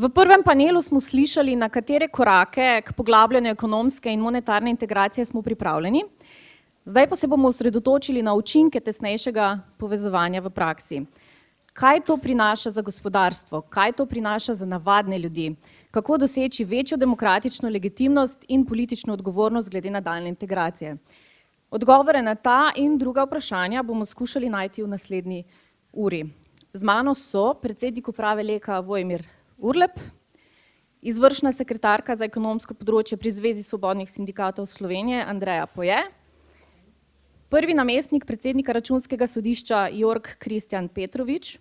V prvem panelu smo slišali, na katere korake k poglabljanju ekonomske in monetarne integracije smo pripravljeni. Zdaj pa se bomo osredotočili na učinke tesnejšega povezovanja v praksi. Kaj to prinaša za gospodarstvo, kaj to prinaša za navadne ljudi, kako doseči večjo demokratično legitimnost in politično odgovornost glede nadaljnje integracije. Odgovore na ta in druga vprašanja bomo skušali najti v naslednji uri. Z mano so predsednik uprave Leka Vojmir Urlep, izvršna sekretarka za ekonomsko področje pri Zvezi svobodnih sindikatov Slovenije Andreja Poje, prvi namestnik predsednika računskega sodišča Jorg Kristjan Petrovič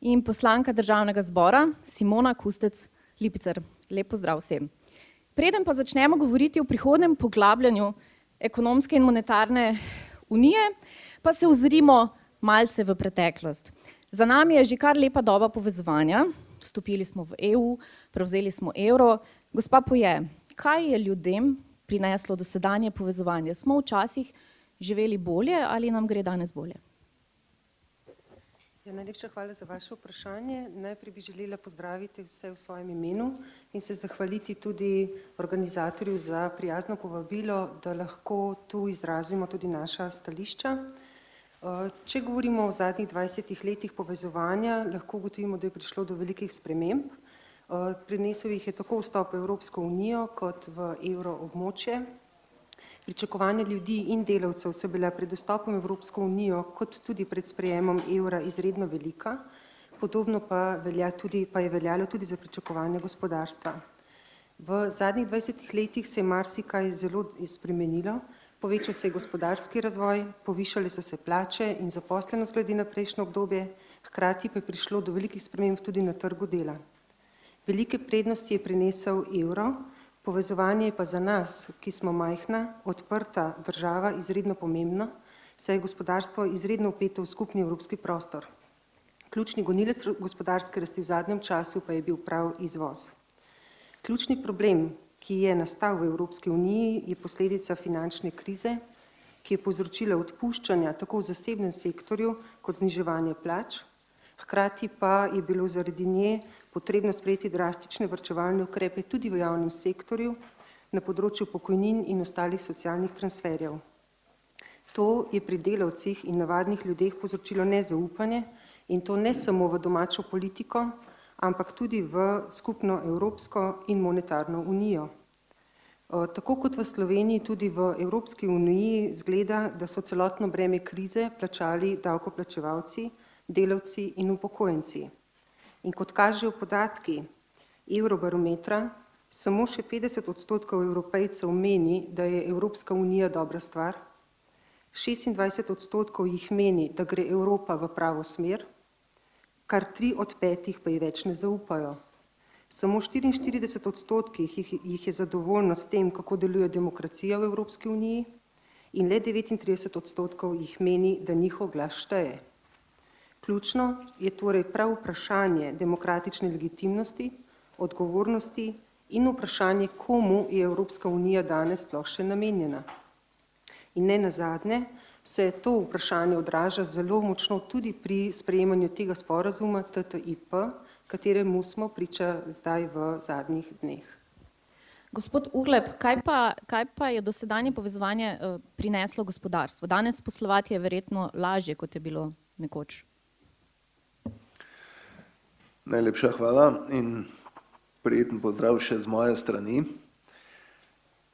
in poslanka državnega zbora Simona Kustec Lipicer. Lep pozdrav vsem. Preden pa začnemo govoriti o prihodnjem poglabljanju ekonomske in monetarne unije, pa se ozrimo malce v preteklost. Za nami je že kar lepa doba povezovanja, vstopili smo v EU, prevzeli smo evro. Gospa Poje, kaj je ljudem prineslo dosedanje povezovanje? Smo včasih živeli bolje ali nam gre danes bolje? Ja, najlepša hvala za vaše vprašanje. Najprej bi želela pozdraviti vse v svojem imenu in se zahvaliti tudi organizatorju za prijazno povabilo, da lahko tu izrazimo tudi naša stališča. Če govorimo o zadnjih dvajsetih letih povezovanja, lahko ugotovimo, da je prišlo do velikih sprememb. Prinesel jih je tako vstop v Evropsko unijo kot v evroobmočje. Pričakovanja ljudi in delavcev so bila pred vstopom v Evropsko unijo kot tudi pred sprejemom evra izredno velika, podobno pa velja tudi, pa je veljalo tudi za pričakovanja gospodarstva. V zadnjih dvajsetih letih se je marsikaj zelo spremenilo, povečal se je gospodarski razvoj, povišale so se plače in zaposlenost glede na prejšnje obdobje, hkrati pa je prišlo do velikih sprememb tudi na trgu dela. Velike prednosti je prinesel evro, Povezovanje je pa za nas, ki smo majhna, odprta država, izredno pomembno, saj je gospodarstvo izredno vpeto v skupni evropski prostor. Ključni gonilec gospodarske rasti v zadnjem času pa je bil prav izvoz. Ključni problem, ki je nastal v Evropski uniji, je posledica finančne krize, ki je povzročila odpuščanja tako v zasebnem sektorju kot zniževanje plač, hkrati pa je bilo zaradi nje potrebno sprejeti drastične varčevalne ukrepe tudi v javnem sektorju na področju pokojnin in ostalih socialnih transferjev. To je pri delavcih in navadnih ljudeh povzročilo nezaupanje in to ne samo v domačo politiko, ampak tudi v skupno Evropsko in monetarno unijo. Tako kot v Sloveniji, tudi v Evropski uniji izgleda, da so celotno breme krize plačali davkoplačevalci, delavci in upokojenci. In kot kažejo podatki Evrobarometra, samo še petdeset odstotkov Evropejcev meni, da je Evropska unija dobra stvar, šestindvajset odstotkov jih meni, da gre Evropa v pravo smer, kar tri od petih pa ji več ne zaupajo. Samo štiriinštirideset odstotkih jih jih je zadovoljno s tem, kako deluje demokracija v Evropski uniji, in le devetintrideset odstotkov jih meni, da njihov glas šteje. Ključno je torej prav vprašanje demokratične legitimnosti, odgovornosti in vprašanje, komu je Evropska unija danes sploh še namenjena. In nenazadnje se to vprašanje odraža zelo močno tudi pri sprejemanju tega sporazuma TTIP, kateremu smo priča zdaj v zadnjih dneh. Gospod Urlep, kaj pa, kaj pa je dosedanje povezovanje prineslo gospodarstvu? Danes poslovati je verjetno lažje, kot je bilo nekoč. Najlepša hvala in prijeten pozdrav še z moje strani.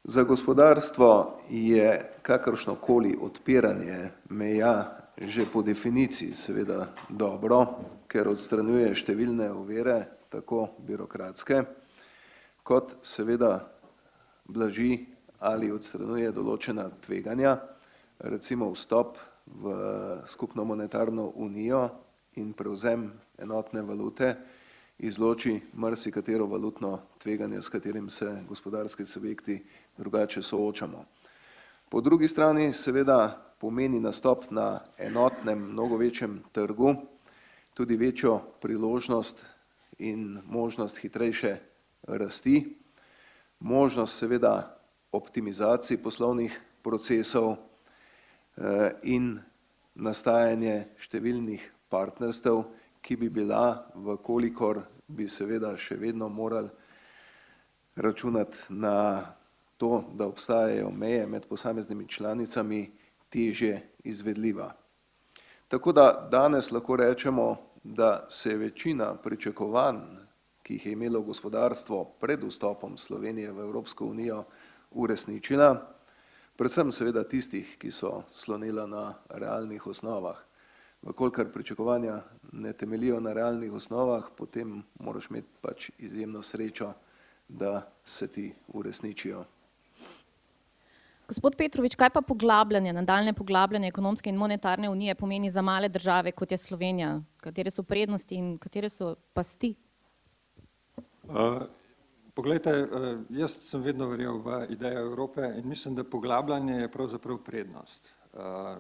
Za gospodarstvo je kakršnokoli odpiranje meja že po definiciji seveda dobro, ker odstranjuje številne ovire, tako birokratske kot seveda blaži ali odstranjuje določena tveganja, recimo vstop v skupno monetarno unijo in prevzem enotne valute izloči marsikatero valutno tveganje, s katerim se gospodarski subjekti drugače soočamo. Po drugi strani seveda pomeni nastop na enotnem mnogo večjem trgu tudi večjo priložnost in možnost hitrejše rasti, možnost seveda optimizacij poslovnih procesov in nastajanje številnih partnerstev, ki bi bila, v kolikor bi seveda še vedno morali računati na to, da obstajajo meje med posameznimi članicami, teže izvedljiva. Tako da danes lahko rečemo, da se večina pričakovanj, ki jih je imelo gospodarstvo pred vstopom Slovenije v Evropsko unijo, uresničila, predvsem seveda tistih, ki so slonila na realnih osnovah. Vkolikor pričakovanja ne temelijo na realnih osnovah, potem moraš imeti pač izjemno srečo, da se ti uresničijo. Gospod Petrovič, kaj pa poglabljanje, nadaljne poglabljanje ekonomske in monetarne unije pomeni za male države, kot je Slovenija? Katere so prednosti in katere so pasti? Uh, poglejte, uh, jaz sem vedno verjel v idejo Evrope in mislim, da poglabljanje je pravzaprav prednost. Uh,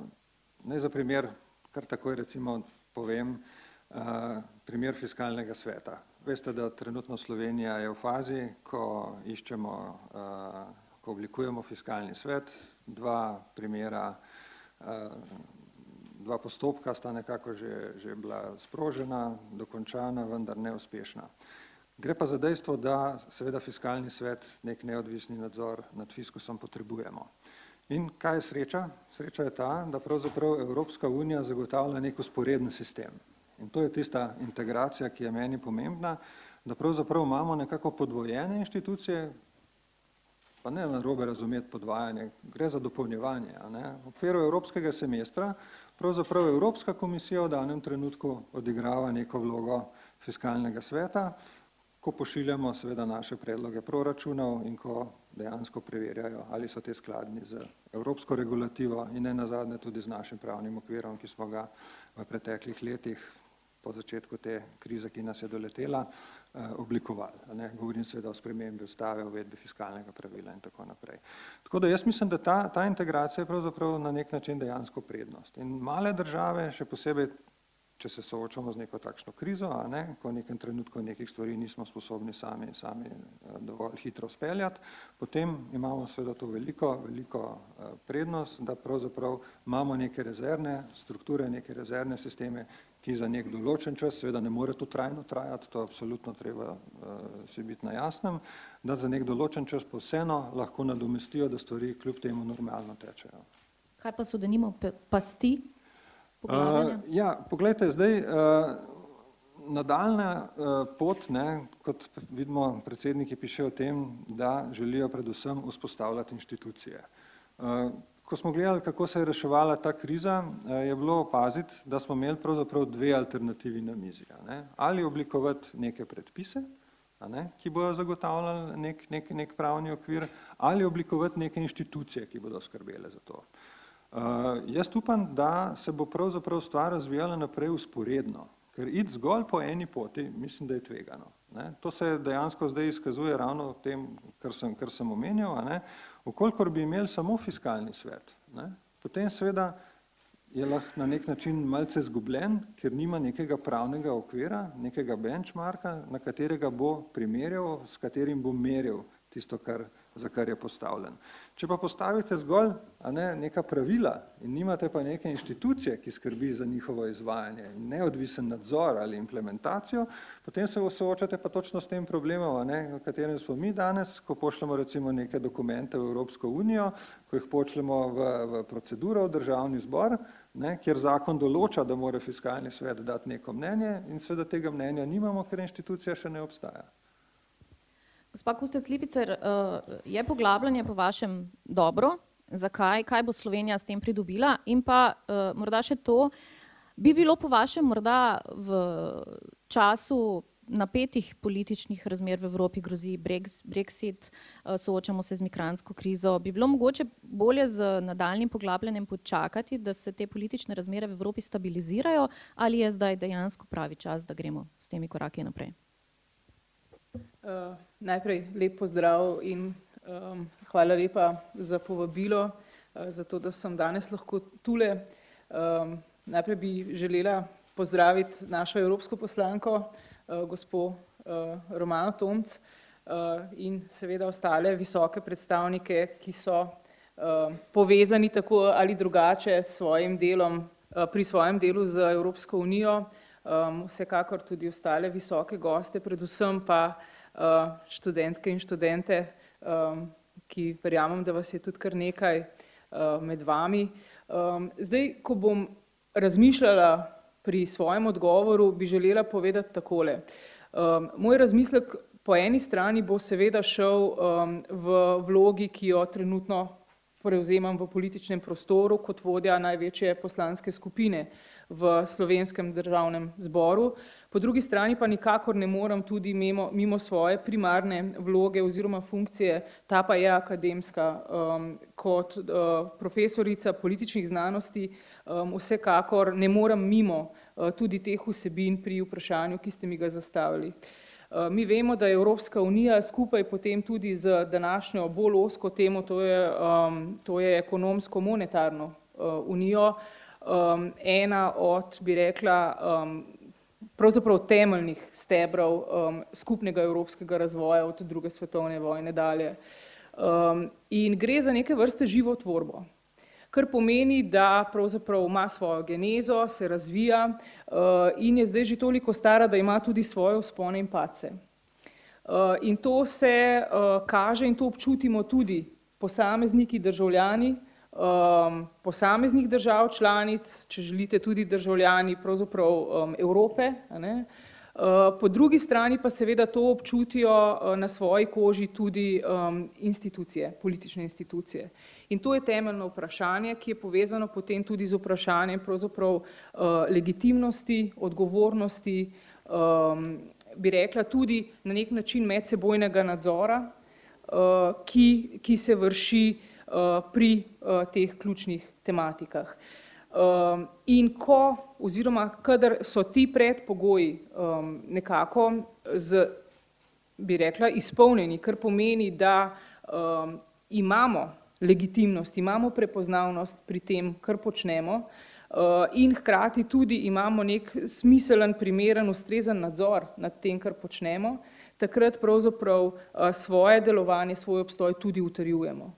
naj za primer, kar takoj recimo povem, uh, primer fiskalnega sveta. Veste, da trenutno Slovenija je v fazi, ko iščemo, ko oblikujemo fiskalni svet, dva primera, dva postopka sta nekako že, že bila sprožena, dokončana, vendar neuspešna. Gre pa za dejstvo, da seveda fiskalni svet nek neodvisni nadzor nad fiskusom potrebujemo. In kaj je sreča? Sreča je ta, da pravzaprav Evropska unija zagotavlja nek usporeden sistem. In to je tista integracija, ki je meni pomembna, da pravzaprav imamo nekako podvojene inštitucije, pa ne na robe razumeti podvajanje, gre za dopolnjevanje. V okviru evropskega semestra pravzaprav Evropska komisija v danem trenutku odigrava neko vlogo fiskalnega sveta, ko pošiljamo seveda naše predloge proračunov in ko dejansko preverjajo, ali so te skladni z evropsko regulativo in ne nazadnje tudi z našim pravnim okvirom, ki smo ga v preteklih letih po začetku te krize, ki nas je doletela, oblikovali. Ne? Govorim seveda o spremembi ustave, uvedbi fiskalnega pravila in tako naprej. Tako da jaz mislim, da ta, ta integracija je pravzaprav na nek način dejansko prednost. In male države, še posebej če se soočamo z neko takšno krizo, a ne, ko v nekem trenutku nekih stvari nismo sposobni sami, sami eh, dovolj hitro speljati, potem imamo seveda to veliko, veliko eh, prednost, da pravzaprav imamo neke rezervne strukture, neke rezervne sisteme, ki za nek določen čas, seveda ne more to trajno trajati, to absolutno treba uh, si biti na jasnem, da za nek določen čas pa vseeno lahko nadomestijo, da stvari kljub temu normalno tečejo. Kaj pa so denimo pasti Uh, ja, poglejte, zdaj uh, nadaljna uh, pot, ne, kot vidimo, predsedniki piše o tem, da želijo predvsem vzpostavljati inštitucije. Uh, ko smo gledali, kako se je reševala ta kriza, uh, je bilo opaziti, da smo imeli pravzaprav dve alternativi na mizi. Ali oblikovati neke predpise, ne, ki bojo zagotavljali nek, nek, nek pravni okvir, ali oblikovati neke inštitucije, ki bodo skrbele za to. Uh, Uh, jaz upam, da se bo pravzaprav stvar razvijala naprej usporedno, ker iti zgolj po eni poti, mislim, da je tvegano. Ne? To se dejansko zdaj izkazuje ravno v tem, kar sem, kar sem omenjal. Ne? Okolikor bi imeli samo fiskalni svet, ne? potem seveda je lahko na nek način malce zgubljen, ker nima nekega pravnega okvira, nekega benchmarka, na katerega bo primerjal, s katerim bo meril tisto, kar za kar je postavljen. Če pa postavite zgolj ne, neka pravila in nimate pa neke inštitucije, ki skrbi za njihovo izvajanje in neodvisen nadzor ali implementacijo, potem se soočate pa točno s tem problemom, ne, v katerem smo mi danes, ko pošljemo recimo neke dokumente v Evropsko unijo, ko jih pošljemo v, v proceduro v državni zbor, ne, kjer zakon določa, da mora fiskalni svet dati neko mnenje in seveda tega mnenja nimamo, ker inštitucija še ne obstaja. Gospa Kustec Lipicer, eh, je poglabljanje po vašem dobro? Zakaj? Kaj bo Slovenija s tem pridobila? In pa eh, morda še to, bi bilo po vašem morda v času napetih političnih razmer v Evropi, grozi Brexit, eh, soočamo se z migransko krizo, bi bilo mogoče bolje z nadaljnim poglabljanjem počakati, da se te politične razmere v Evropi stabilizirajo ali je zdaj dejansko pravi čas, da gremo s temi koraki naprej? Uh, najprej lep pozdrav in um, hvala lepa za povabilo, uh, za to, da sem danes lahko tule. Um, najprej bi želela pozdraviti našo evropsko poslanko, uh, gospo uh, Romano Tomc uh, in seveda ostale visoke predstavnike, ki so uh, povezani tako ali drugače s svojim delom, uh, pri svojem delu z Evropsko unijo. vsekakor tudi ostale visoke goste, predvsem pa študentke in študente, ki verjamem, da vas je tudi kar nekaj med vami. Zdaj, ko bom razmišljala pri svojem odgovoru, bi želela povedati takole. Moj razmislek po eni strani bo seveda šel v vlogi, ki jo trenutno prevzemam v političnem prostoru kot vodja največje poslanske skupine v slovenskem državnem zboru. Po drugi strani pa nikakor ne morem tudi mimo, mimo svoje primarne vloge oziroma funkcije, ta pa je akademska, um, kot uh, profesorica političnih znanosti, um, vsekakor ne morem mimo uh, tudi teh vsebin pri vprašanju, ki ste mi ga zastavili. Uh, mi vemo, da je Evropska unija skupaj potem tudi z današnjo bolj osko temo, to je, um, to je ekonomsko-monetarno uh, unijo, um, ena od, bi rekla, um, pravzaprav temeljnih stebrov um, skupnega evropskega razvoja od druge svetovne vojne dalje. Um, in gre za neke vrste živo tvorbo, kar pomeni, da pravzaprav ima svojo genezo, se razvija uh, in je zdaj že toliko stara, da ima tudi svoje vzpone in pace. Uh, in to se uh, kaže in to občutimo tudi posamezniki, državljani, um, posameznih držav članic, če želite tudi državljani pravzaprav um, Evrope. Ne? Uh, po drugi strani pa seveda to občutijo uh, na svoji koži tudi um, institucije, politične institucije. In to je temeljno vprašanje, ki je povezano potem tudi z vprašanjem pravzaprav uh, legitimnosti, odgovornosti, um, bi rekla tudi na nek način medsebojnega nadzora, uh, ki, ki se vrši uh, pri eh, teh ključnih tematikah. Eh, in ko oziroma kadar so ti predpogoji nekako z, bi rekla, izpolnjeni, kar pomeni, da imamo legitimnost, imamo prepoznavnost pri tem, kar počnemo, in hkrati tudi imamo nek smiselen, primeren, ustrezen nadzor nad tem, kar počnemo, takrat pravzaprav svoje delovanje, svoj obstoj tudi utrjujemo.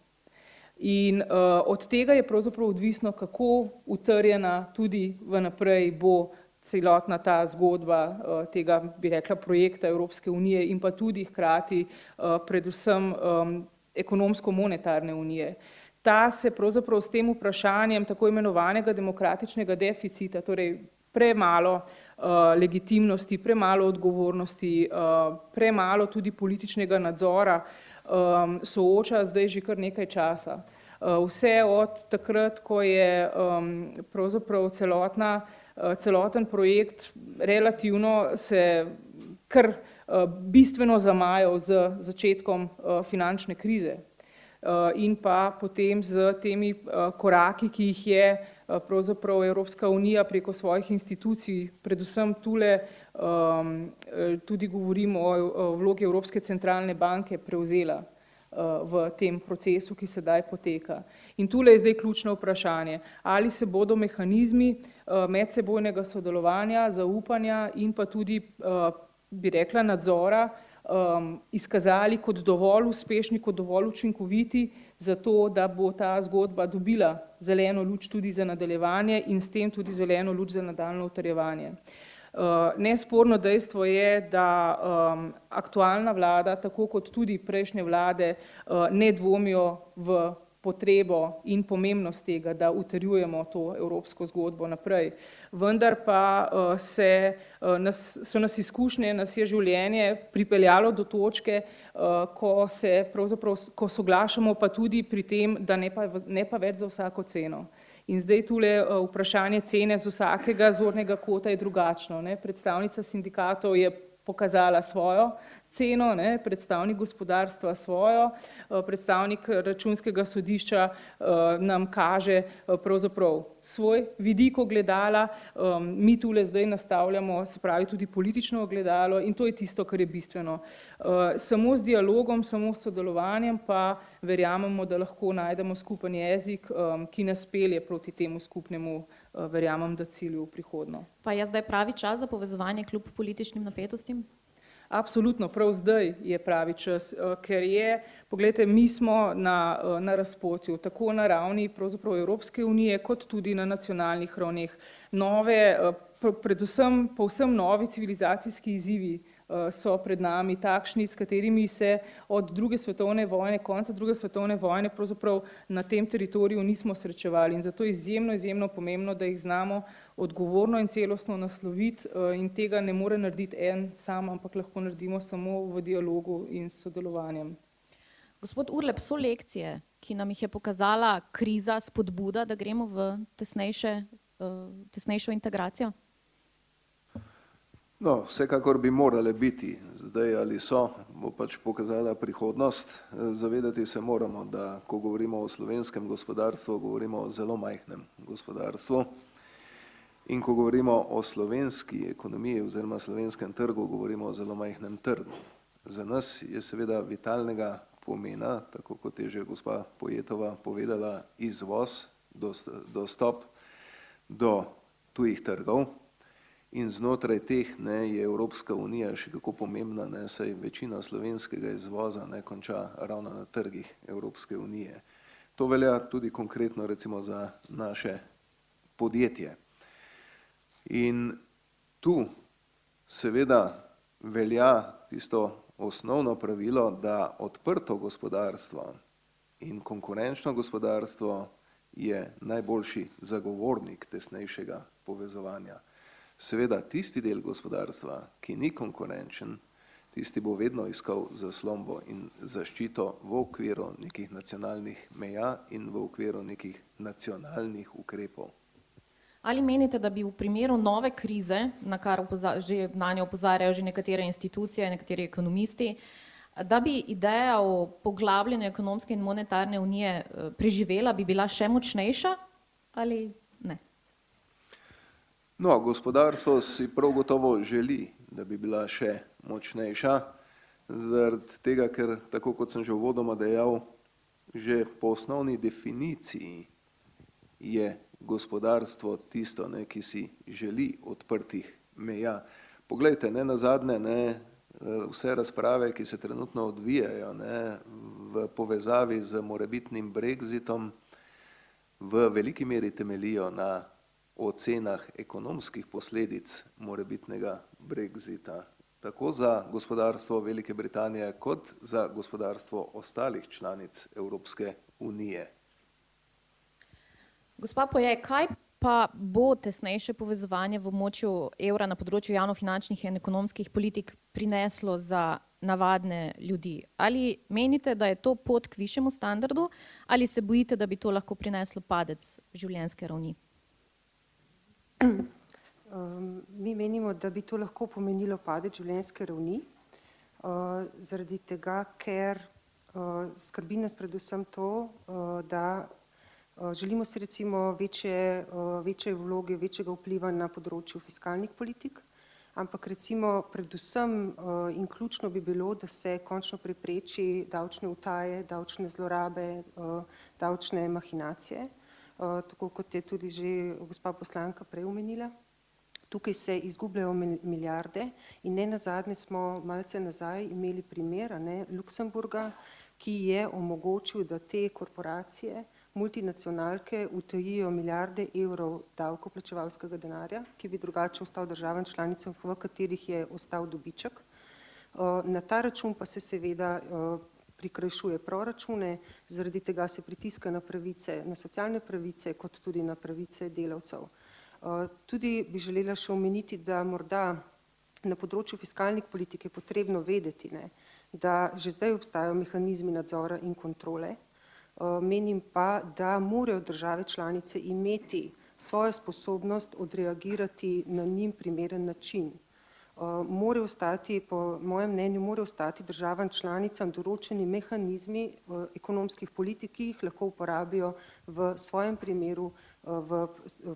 In uh, od tega je pravzaprav odvisno, kako utrjena tudi vnaprej bo celotna ta zgodba uh, tega, bi rekla, projekta Evropske unije in pa tudi hkrati uh, predvsem um, ekonomsko-monetarne unije. Ta se pravzaprav s tem vprašanjem tako imenovanega demokratičnega deficita, torej premalo uh, legitimnosti, premalo odgovornosti, uh, premalo tudi političnega nadzora uh, um, sooča zdaj že kar nekaj časa. Uh, vse od takrat, ko je um, celotna, uh, celoten projekt relativno se kar uh, bistveno zamajal z začetkom uh, finančne krize uh, in pa potem z temi uh, koraki, ki jih je uh, Evropska unija preko svojih institucij, predvsem tule um, tudi govorimo o, vlogi Evropske centralne banke prevzela uh, v tem procesu, ki sedaj poteka. In tule je zdaj ključno vprašanje, ali se bodo mehanizmi uh, medsebojnega sodelovanja, zaupanja in pa tudi, bi rekla, nadzora um, izkazali kot dovolj uspešni, kot dovolj učinkoviti, zato da bo ta zgodba dobila zeleno luč tudi za nadaljevanje in s tem tudi zeleno luč za nadaljno utrjevanje. Eh, nesporno dejstvo je, da um, aktualna vlada, tako kot tudi prejšnje vlade, uh, ne dvomijo v potrebo in pomembnost tega, da utrjujemo to evropsko zgodbo naprej. Vendar pa uh, se, uh, nas, so nas izkušnje, nas je življenje pripeljalo do točke, uh, ko se pravzaprav, ko soglašamo pa tudi pri tem, da ne pa, ne pa več za vsako ceno. In zdaj tule eh, vprašanje cene z vsakega zornega kota je drugačno. Ne? Predstavnica sindikatov je pokazala svojo ceno, ne, predstavnik gospodarstva svojo, eh, predstavnik računskega sodišča eh, nam kaže eh, pravzaprav svoj vidik ogledala, mi tule zdaj nastavljamo, se pravi tudi politično ogledalo in to je tisto, kar je bistveno. Samo z dialogom, samo s sodelovanjem pa verjamemo, da lahko najdemo skupen jezik, ki nas pelje proti temu skupnemu, verjamem, da cilju v prihodno. Pa je zdaj pravi čas za povezovanje kljub političnim napetostim? Absolutno, prav zdaj je pravi čas, eh, ker je, pogledajte, mi smo na, eh, na razpotju, tako na ravni pravzaprav Evropske unije, kot tudi na nacionalnih ravneh. Nove, eh, predvsem povsem novi civilizacijski izzivi so pred nami takšni, s katerimi se od druge svetovne vojne, konca druge svetovne vojne pravzaprav na tem teritoriju nismo srečevali in zato je izjemno, izjemno pomembno, da jih znamo odgovorno in celostno nasloviti in tega ne more narediti en sam, ampak lahko naredimo samo v dialogu in sodelovanjem. Gospod Urlep, so lekcije, ki nam jih je pokazala kriza, spodbuda, da gremo v tesnejše, tesnejšo integracijo? No, vsekakor bi morale biti, zdaj ali so, bo pač pokazala prihodnost, zavedati se moramo, da ko govorimo o slovenskem gospodarstvu, govorimo o zelo majhnem gospodarstvu. In ko govorimo o slovenski ekonomiji oziroma slovenskem trgu, govorimo o zelo majhnem trgu. Za nas je seveda vitalnega pomena, tako kot je že gospa Pojetova povedala, izvoz, dostop do tujih trgov in znotraj teh, ne, je Evropska unija še kako pomembna, ne, saj večina slovenskega izvoza, ne, konča ravno na trgih Evropske unije. To velja tudi konkretno recimo za naše podjetje. In tu seveda velja tisto osnovno pravilo, da odprto gospodarstvo in konkurenčno gospodarstvo je najboljši zagovornik tesnejšega povezovanja. Seveda tisti del gospodarstva, ki ni konkurenčen, tisti bo vedno iskal zaslombo in zaščito v okviru nekih nacionalnih meja in v okviru nekih nacionalnih ukrepov. Ali menite, da bi v primeru nove krize, na kar že nanjo opozarjajo že nekatere institucije, nekateri ekonomisti, da bi ideja o poglabljanju ekonomske in monetarne unije preživela, bi bila še močnejša ali? No, gospodarstvo si prav gotovo želi, da bi bila še močnejša, zaradi tega, ker tako kot sem že uvodoma dejal, že po osnovni definiciji je gospodarstvo tisto, ne, ki si želi odprtih meja. Poglejte, nenazadnje, ne, vse razprave, ki se trenutno odvijajo, ne, v povezavi z morebitnim brexitom, v veliki meri temeljijo na ocenah ekonomskih posledic morebitnega brexita, tako za gospodarstvo Velike Britanije kot za gospodarstvo ostalih članic Evropske unije. Gospa Poje, kaj pa bo tesnejše povezovanje v območju evra na področju javnofinančnih in ekonomskih politik prineslo za navadne ljudi? Ali menite, da je to pot k višjemu standardu ali se bojite, da bi to lahko prineslo padec življenjske ravni? Mi menimo, da bi to lahko pomenilo padec življenjske ravni, zaradi tega, ker skrbi nas predvsem to, da želimo si recimo večje, večje vloge, večjega vpliva na področju fiskalnih politik, ampak recimo predvsem in ključno bi bilo, da se končno prepreči davčne utaje, davčne zlorabe, davčne mahinacije, tako kot je tudi že gospa poslanka prej omenila. Tukaj se izgubljajo milijarde in nenazadnje smo malce nazaj imeli primer, ne, Luksemburga, ki je omogočil, da te korporacije, multinacionalke utajijo milijarde evrov davkoplačevalskega denarja, ki bi drugače ostal državam članicam, v katerih je ostal dobiček. Na ta račun pa se seveda prikrajšuje proračune, zaradi tega se pritiska na pravice, na socialne pravice kot tudi na pravice delavcev. Tudi bi želela še omeniti, da morda na področju fiskalnih politik je potrebno vedeti, ne, da že zdaj obstajajo mehanizmi nadzora in kontrole, menim pa, da morajo države članice imeti svojo sposobnost odreagirati na njim primeren način. Mora ostati, po mojem mnenju mora ostati državam članicam določeni mehanizmi ekonomskih politik, ki jih lahko uporabijo v svojem primeru, v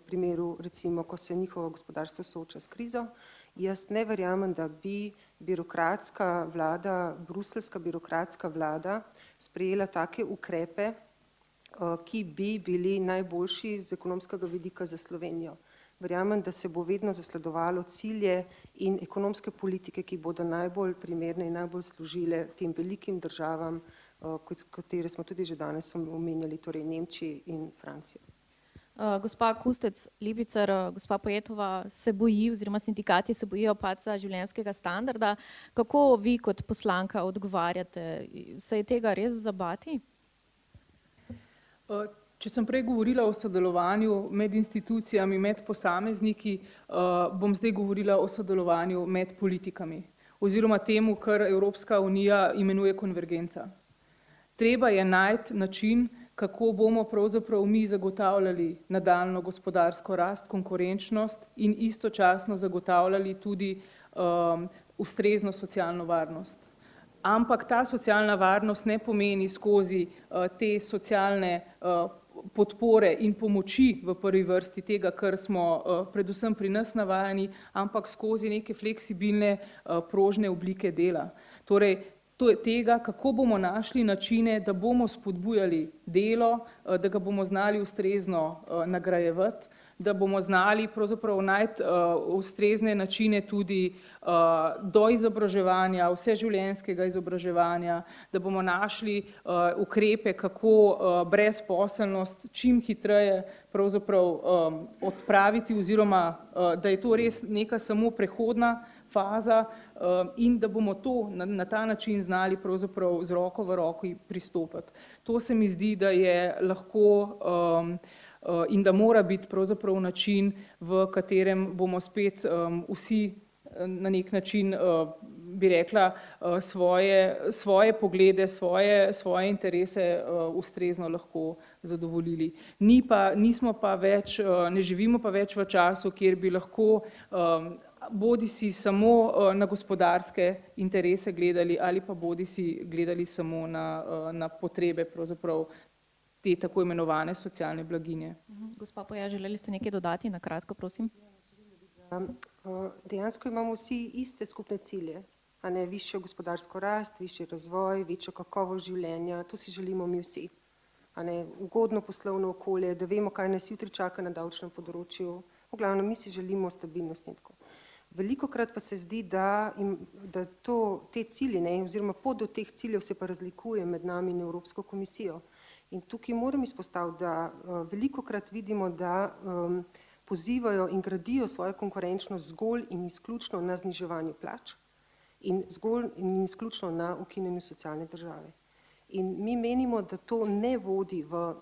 primeru recimo, ko se njihovo gospodarstvo sooča s krizo. Jaz ne verjamem, da bi birokratska vlada, bruseljska birokratska vlada sprejela take ukrepe, ki bi bili najboljši z ekonomskega vidika za Slovenijo. Verjamem, da se bo vedno zasledovalo cilje in ekonomske politike, ki bodo najbolj primerne in najbolj služile tem velikim državam, katere smo tudi že danes omenjali, torej Nemčiji in Franciji. Uh, gospa Kustec, Lipicer, uh, gospa Pojetova se boji oziroma sindikati se bojijo paca življenjskega standarda. Kako vi kot poslanka odgovarjate? Se je tega res zabati? Če sem prej govorila o sodelovanju med institucijami, med posamezniki, uh, bom zdaj govorila o sodelovanju med politikami oziroma temu, kar Evropska unija imenuje konvergenca. Treba je najti način, kako bomo pravzaprav mi zagotavljali nadaljno gospodarsko rast, konkurenčnost in istočasno zagotavljali tudi um, ustrezno socialno varnost. Ampak ta socialna varnost ne pomeni skozi uh, te socialne uh, podpore in pomoči v prvi vrsti tega, kar smo uh, predvsem pri nas navajani, ampak skozi neke fleksibilne uh, prožne oblike dela. Torej, tega, kako bomo našli načine, da bomo spodbujali delo, eh, da ga bomo znali ustrezno eh, nagrajevati, da bomo znali pravzaprav najti eh, ustrezne načine tudi do izobraževanja, vseživljenjskega izobraževanja, da bomo našli ukrepe, kako brezposelnost čim hitreje pravzaprav odpraviti oziroma, da je to res neka samo prehodna faza um, in da bomo to na, na ta način znali pravzaprav z roko v roko pristopiti. To se mi zdi, da je lahko um, uh, in da mora biti pravzaprav način, v katerem bomo spet vsi uh, na nek način, uh, bi rekla, svoje, svoje poglede, svoje, svoje interese ustrezno lahko zadovoljili. Ni pa, nismo pa več, ne živimo pa več v času, kjer bi lahko bodi si samo eh, na gospodarske interese gledali ali pa bodi si gledali samo na, eh, na potrebe pravzaprav te tako imenovane socialne blaginje. Mhm. Gospa Poja, želeli ste nekaj dodati na kratko, prosim? Dejansko imamo vsi iste skupne cilje, a ne višjo gospodarsko rast, višji razvoj, večjo kakovost življenja, to si želimo mi vsi. A ne ugodno poslovno okolje, da vemo, kaj nas jutri čaka na davčnem področju. V glavnem, mi si želimo stabilnost in tako. Veliko krat pa se zdi, da, im, da to, te cilje, ne, oziroma pot do teh ciljev se pa razlikuje med nami in Evropsko komisijo. In tukaj moram izpostaviti, da uh, veliko krat vidimo, da um, pozivajo in gradijo svojo konkurenčnost zgolj in izključno na zniževanju plač in zgolj in izključno na ukinjenju socialne države. In mi menimo, da to ne vodi v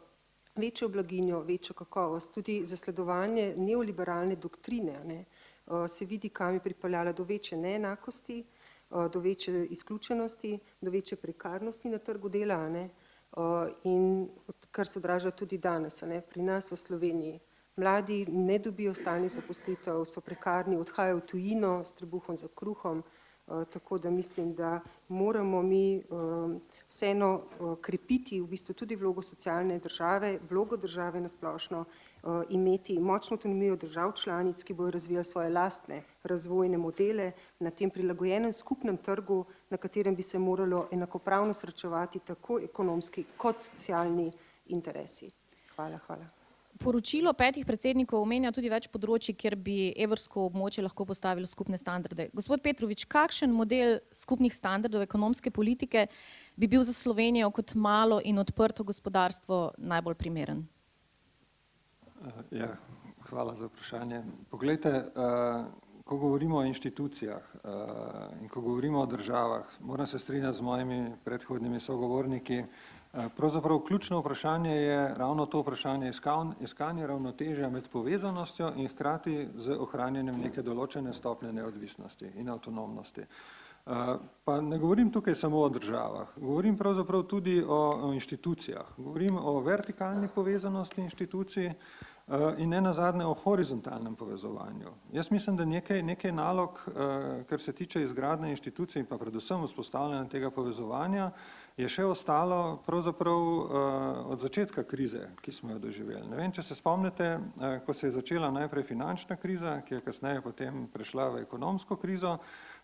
večjo blaginjo, večjo kakovost, tudi zasledovanje neoliberalne doktrine, ne, Eh, se vidi, kam je pripeljala do večje neenakosti, eh, do večje izključenosti, do večje prekarnosti na trgu dela ne? In kar se odraža tudi danes, ne? pri nas v Sloveniji. Mladi ne dobijo stalnih zaposlitev, so prekarni, odhajajo v tujino s trebuhom za kruhom, tako da mislim, da moramo mi vseeno krepiti v bistvu tudi vlogo socialne države, vlogo države nasplošno Eh, imeti močno autonomijo držav članic, ki bojo razvijali svoje lastne razvojne modele na tem prilagojenem skupnem trgu, na katerem bi se moralo enakopravno srečevati tako ekonomski kot socialni interesi. Hvala, hvala. Poročilo petih predsednikov omenja tudi več področji, kjer bi evrsko območje lahko postavilo skupne standarde. Gospod Petrovič, kakšen model skupnih standardov ekonomske politike bi bil za Slovenijo kot malo in odprto gospodarstvo najbolj primeren? Eh, ja, hvala za vprašanje. Poglejte, eh, ko govorimo o inštitucijah eh, in ko govorimo o državah, moram se strinjati z mojimi predhodnimi sogovorniki, pravzaprav ključno vprašanje je ravno to vprašanje iskanje ravnotežja med povezanostjo in hkrati z ohranjanjem neke določene stopne neodvisnosti in avtonomnosti. Pa ne govorim tukaj samo o državah, govorim pravzaprav tudi o inštitucijah, govorim o vertikalni povezanosti inštitucij, Eh, in ne nazadnje o horizontalnem povezovanju. Jaz mislim, da nekaj, nalog, eh, kar se tiče izgradne inštitucije in pa predvsem vzpostavljanja tega povezovanja, je še ostalo pravzaprav eh, od začetka krize, ki smo jo doživeli. Ne vem, če se spomnite, ko se je začela najprej finančna kriza, ki je kasneje potem prešla v ekonomsko krizo,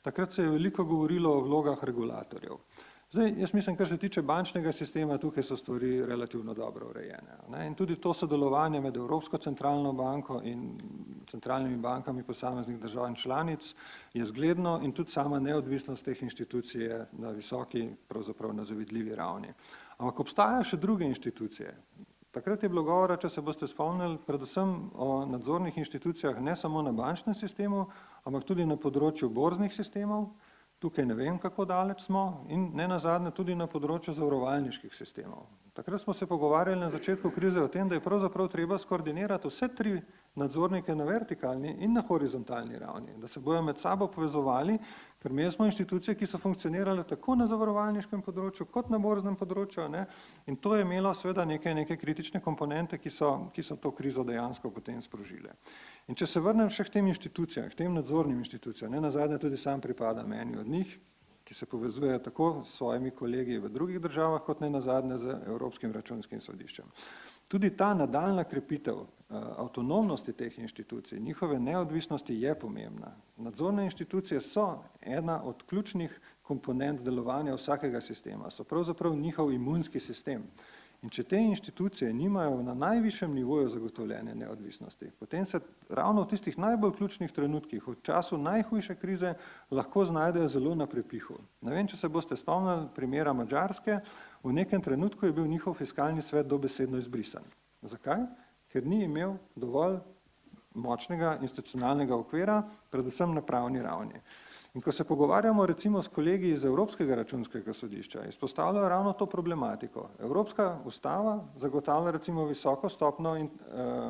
takrat se je veliko govorilo o vlogah regulatorjev. Zdaj, jaz mislim, kar se tiče bančnega sistema, tukaj so stvari relativno dobro urejene. Ne? In tudi to sodelovanje med Evropsko centralno banko in centralnimi bankami posameznih držav in članic je zgledno in tudi sama neodvisnost teh inštitucij je na visoki, pravzaprav na zavidljivi ravni. Ampak obstajajo še druge inštitucije, Takrat je bilo govora, če se boste spomnili, predvsem o nadzornih inštitucijah ne samo na bančnem sistemu, ampak tudi na področju borznih sistemov, tukaj ne vem, kako daleč smo in ne nazadnje tudi na področju zavarovalniških sistemov. Takrat smo se pogovarjali na začetku krize o tem, da je pravzaprav treba skoordinirati vse tri nadzornike na vertikalni in na horizontalni ravni, da se bojo med sabo povezovali, ker mi smo inštitucije, ki so funkcionirale tako na zavarovalniškem področju kot na borznem področju, ne, in to je imelo seveda neke, neke kritične komponente, ki so, ki so to krizo dejansko potem sprožile. In če se vrnem še k tem inštitucijam, k tem nadzornim inštitucijam, ne nazadnje tudi sam pripadam eni od njih, ki se povezujejo tako s svojimi kolegi v drugih državah, kot ne nazadnje z Evropskim računskim sodiščem. Tudi ta nadaljna krepitev avtonomnosti teh inštitucij, njihove neodvisnosti je pomembna. Nadzorne inštitucije so ena od ključnih komponent delovanja vsakega sistema, so pravzaprav njihov imunski sistem. In če te inštitucije nimajo na najvišjem nivoju zagotovljene neodvisnosti, potem se ravno v tistih najbolj ključnih trenutkih, v času najhujše krize, lahko znajdejo zelo na prepihu. Ne vem, če se boste spomnili primera Madžarske, v nekem trenutku je bil njihov fiskalni svet dobesedno izbrisan. Zakaj? Ker ni imel dovolj močnega institucionalnega okvira, predvsem na pravni ravni. In ko se pogovarjamo recimo s kolegi iz Evropskega računskega sodišča, izpostavljajo ravno to problematiko. Evropska ustava zagotavlja recimo visoko stopno in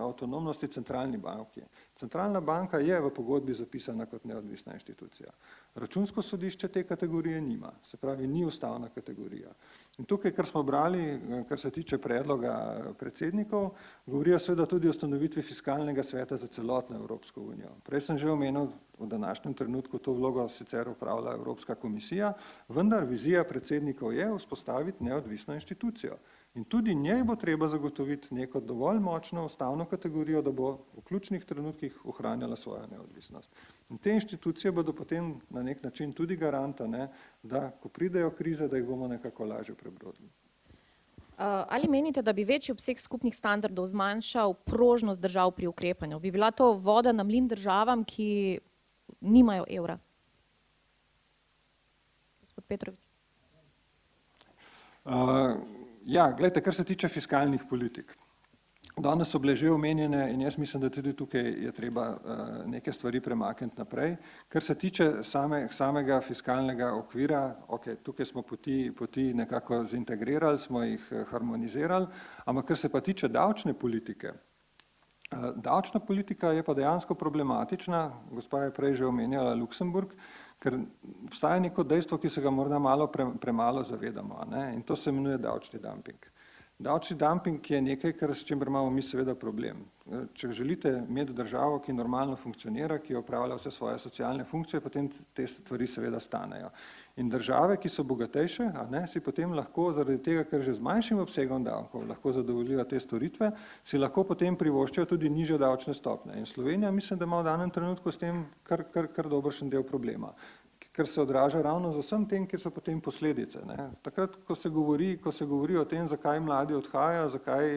avtonomnosti centralni banki. Centralna banka je v pogodbi zapisana kot neodvisna inštitucija. Računsko sodišče te kategorije nima, se pravi, ni ustavna kategorija. In tukaj, kar smo brali, kar se tiče predloga predsednikov, govorijo seveda tudi o ustanovitvi fiskalnega sveta za celotno Evropsko unijo. Prej sem že omenil, v današnjem trenutku to vlogo sicer upravlja Evropska komisija, vendar vizija predsednikov je vzpostaviti neodvisno inštitucijo. In tudi njej bo treba zagotoviti neko dovolj močno ustavno kategorijo, da bo v ključnih trenutkih ohranjala svojo neodvisnost. In te inštitucije bodo potem na nek način tudi garant, a ne, da ko pridejo krize, da jih bomo nekako lažje prebrodili. Ali menite, da bi večji obseg skupnih standardov zmanjšal prožnost držav pri ukrepanju? Bi bila to voda na mlin državam, ki nimajo evra? Gospod Petrovič. ja, glejte, kar se tiče fiskalnih politik. Danes so bile že omenjene in jaz mislim, da tudi tukaj je treba neke stvari premakniti naprej. Kar se tiče same, samega fiskalnega okvira, okej, tukaj smo poti, poti nekako zintegrirali, smo jih harmonizirali, ampak kar se pa tiče davčne politike, davčna politika je pa dejansko problematična, gospa je prej že omenjala Luksemburg, ker obstaja neko dejstvo, ki se ga morda malo premalo zavedamo, ne, in to se imenuje davčni damping. Davčni damping je nekaj, kar, s čimer imamo mi seveda problem. Če želite imeti državo, ki normalno funkcionira, ki opravlja vse svoje socialne funkcije, potem te stvari seveda stanejo. In države, ki so bogatejše, a ne, si potem lahko zaradi tega, ker že z manjšim obsegom davkov lahko zadovoljijo te storitve, si lahko potem privoščijo tudi nižje davčne stopnje. In Slovenija mislim, da ima v danem trenutku s tem kar, kar, kar dobršen del problema. Ker se odraža ravno z vsem tem, kjer so potem posledice, ne. Takrat, ko se govori, ko se govori o tem, zakaj mladi odhajajo, zakaj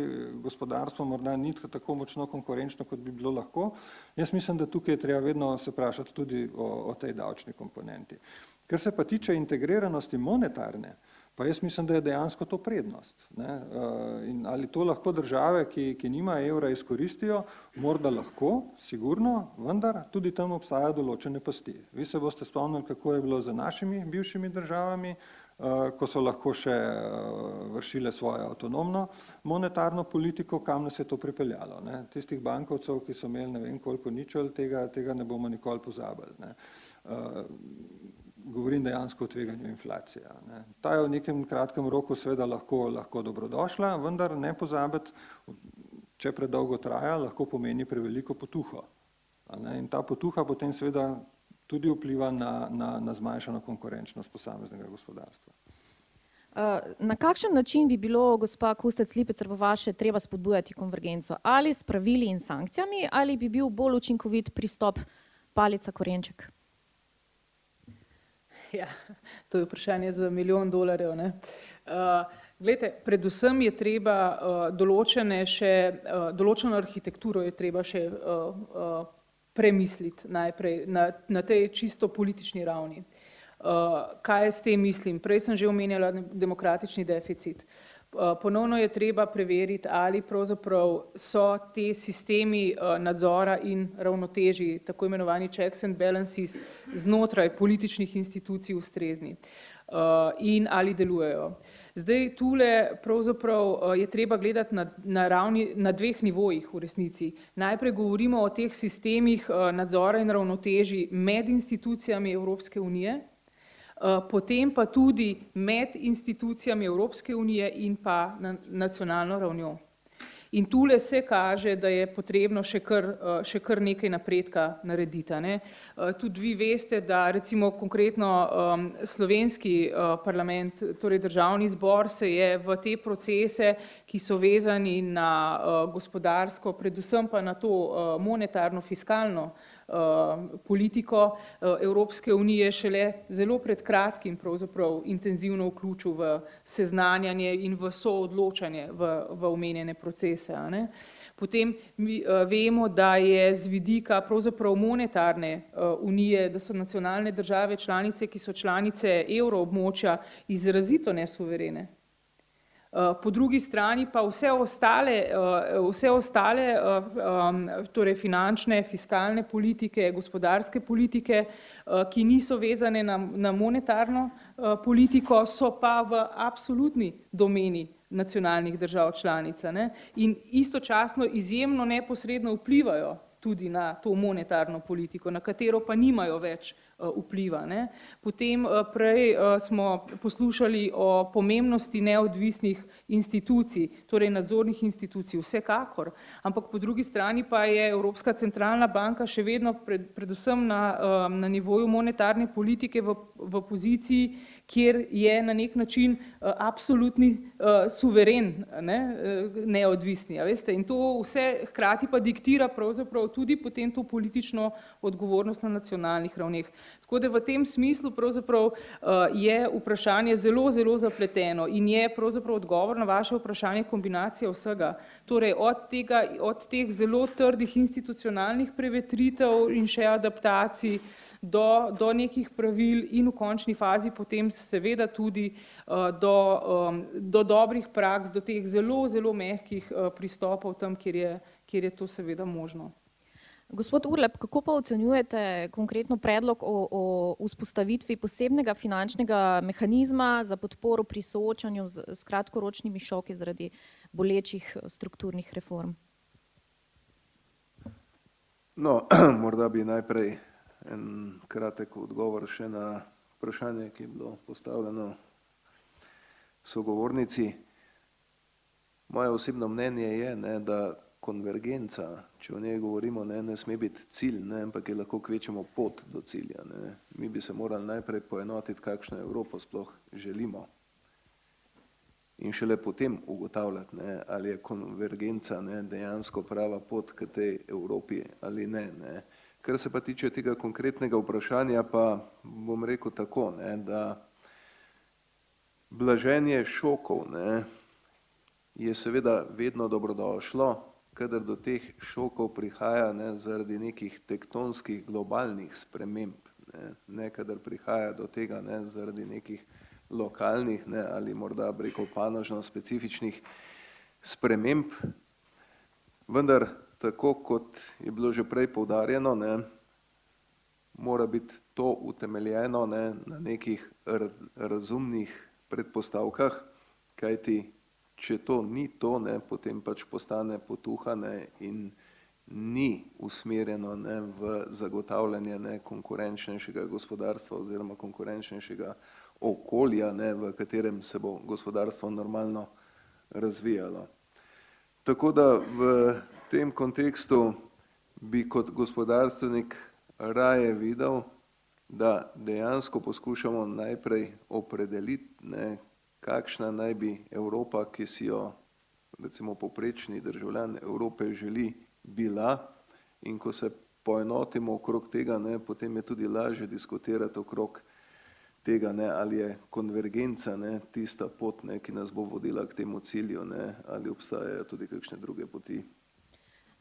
gospodarstvo morda ni tako močno konkurenčno, kot bi bilo lahko, jaz mislim, da tukaj je treba vedno se vprašati tudi o, o tej davčni komponenti. Kar se pa tiče integriranosti monetarne, pa jaz mislim, da je dejansko to prednost, ne, in ali to lahko države, ki, ki nimajo evra, izkoristijo, morda lahko, sigurno, vendar tudi tam obstajajo določene pasti. Vi se boste spomnili, kako je bilo z našimi bivšimi državami, ko so lahko še vršile svojo avtonomno monetarno politiko, kam nas je to pripeljalo, ne. Tistih bankovcev, ki so imeli ne vem koliko ničel, tega, tega ne bomo nikoli pozabili, ne. Govorim dejansko o tveganju inflacije, ne. Ta je v nekem kratkem roku seveda lahko, lahko dobrodošla, vendar ne pozabiti, če predolgo traja, lahko pomeni preveliko potuho, ne, in ta potuha potem seveda tudi vpliva na, na, na zmanjšano konkurenčnost posameznega gospodarstva. na kakšen način bi bilo, gospa Kustec Lipicer, po vaše treba spodbujati konvergenco? Ali s pravili in sankcijami ali bi bil bolj učinkovit pristop palica korenček? Ja, to je vprašanje za milijon dolarjev, ne. glejte, predvsem je treba določene še, določeno arhitekturo je treba še premisliti najprej na, na tej čisto politični ravni. kaj s tem mislim? Prej sem že omenjala demokratični deficit. Ponovno je treba preveriti, ali pravzaprav so te sistemi nadzora in ravnoteži, tako imenovani checks and balances, znotraj političnih institucij ustrezni in ali delujejo. Zdaj tule pravzaprav je treba gledati na, na ravni, na dveh nivojih v resnici. Najprej govorimo o teh sistemih nadzora in ravnotežij med institucijami Evropske unije, potem pa tudi med institucijami Evropske unije in pa na nacionalno ravnjo. In tule se kaže, da je potrebno še kar, še kar nekaj napredka narediti, ne. Tudi vi veste, da recimo konkretno slovenski parlament, torej državni zbor, se je v te procese, ki so vezani na gospodarsko, predvsem pa na to monetarno fiskalno politiko Evropske unije šele zelo pred kratkim pravzaprav intenzivno vključil v seznanjanje in v soodločanje v, v omenjene procese, ne. Potem mi vemo, da je z vidika pravzaprav monetarne unije, da so nacionalne države članice, ki so članice evroobmočja, izrazito nesuverene. Po drugi strani pa vse ostale, vse ostale torej finančne, fiskalne politike, gospodarske politike, ki niso vezane na, na monetarno politiko, so pa v absolutni domeni nacionalnih držav članic, a ne. In istočasno izjemno neposredno vplivajo tudi na to monetarno politiko, na katero pa nimajo več vpliva, ne. Potem prej smo poslušali o pomembnosti neodvisnih institucij, torej nadzornih institucij, vsekakor, ampak po drugi strani pa je Evropska centralna banka še vedno predvsem na, na nivoju monetarne politike v, v poziciji, kjer je na neki način absolutni suveren, ne, neodvisni, a veste, in to vse hkrati pa diktira pravzaprav tudi potem to politično odgovornost na nacionalnih ravneh. Tako da v tem smislu pravzaprav je vprašanje zelo, zelo zapleteno in je pravzaprav odgovor na vaše vprašanje kombinacija vsega. Torej od tega, od teh zelo trdih institucionalnih prevetritev in še adaptacij, do, do nekih pravil in v končni fazi potem seveda tudi do, do dobrih praks, do teh zelo, zelo mehkih pristopov tam, kjer je, kjer je to seveda možno. Gospod Urlep, kako pa ocenjujete konkretno predlog o, o vzpostavitvi posebnega finančnega mehanizma za podporo pri soočanju z, s kratkoročnimi šoki zaradi bolečih strukturnih reform? No, morda bi najprej en kratek odgovor še na vprašanje, ki je bilo postavljeno sogovornici. Moje osebno mnenje je, ne, da konvergenca, če o njej govorimo, ne, ne sme biti cilj, ne, ampak je lahko kvečemo pot do cilja, ne. Mi bi se morali najprej poenotiti, kakšno Evropo sploh želimo. In šele potem ugotavljati, ne, ali je konvergenca, ne, dejansko prava pot k tej Evropi ali ne, ne. Kar se pa tiče tega konkretnega vprašanja, pa bom rekel tako, ne, da blaženje šokov, ne, je seveda vedno dobrodošlo, kadar do teh šokov prihaja, ne, zaradi nekih tektonskih globalnih sprememb, ne, ne kadar prihaja do tega, ne, zaradi nekih lokalnih, ne, ali morda rekel panožno specifičnih sprememb, vendar tako kot je bilo že prej poudarjeno, ne, mora biti to utemeljeno, ne, na nekih razumnih predpostavkah, kajti če to ni to, ne, potem pač postane potuha, ne, in ni usmerjeno, ne, v zagotavljanje, ne, konkurenčnejšega gospodarstva oziroma konkurenčnejšega okolja, ne, v katerem se bo gospodarstvo normalno razvijalo. Tako da v tem kontekstu bi kot gospodarstvenik raje videl, da dejansko poskušamo najprej opredeliti, ne, kakšna naj bi Evropa, ki si jo recimo povprečni državljan Evrope želi, bila, in ko se poenotimo okrog tega, ne, potem je tudi lažje diskutirati okrog tega, ne, ali je konvergenca, ne, tista pot, ne, ki nas bo vodila k temu cilju, ne, ali obstajajo tudi kakšne druge poti.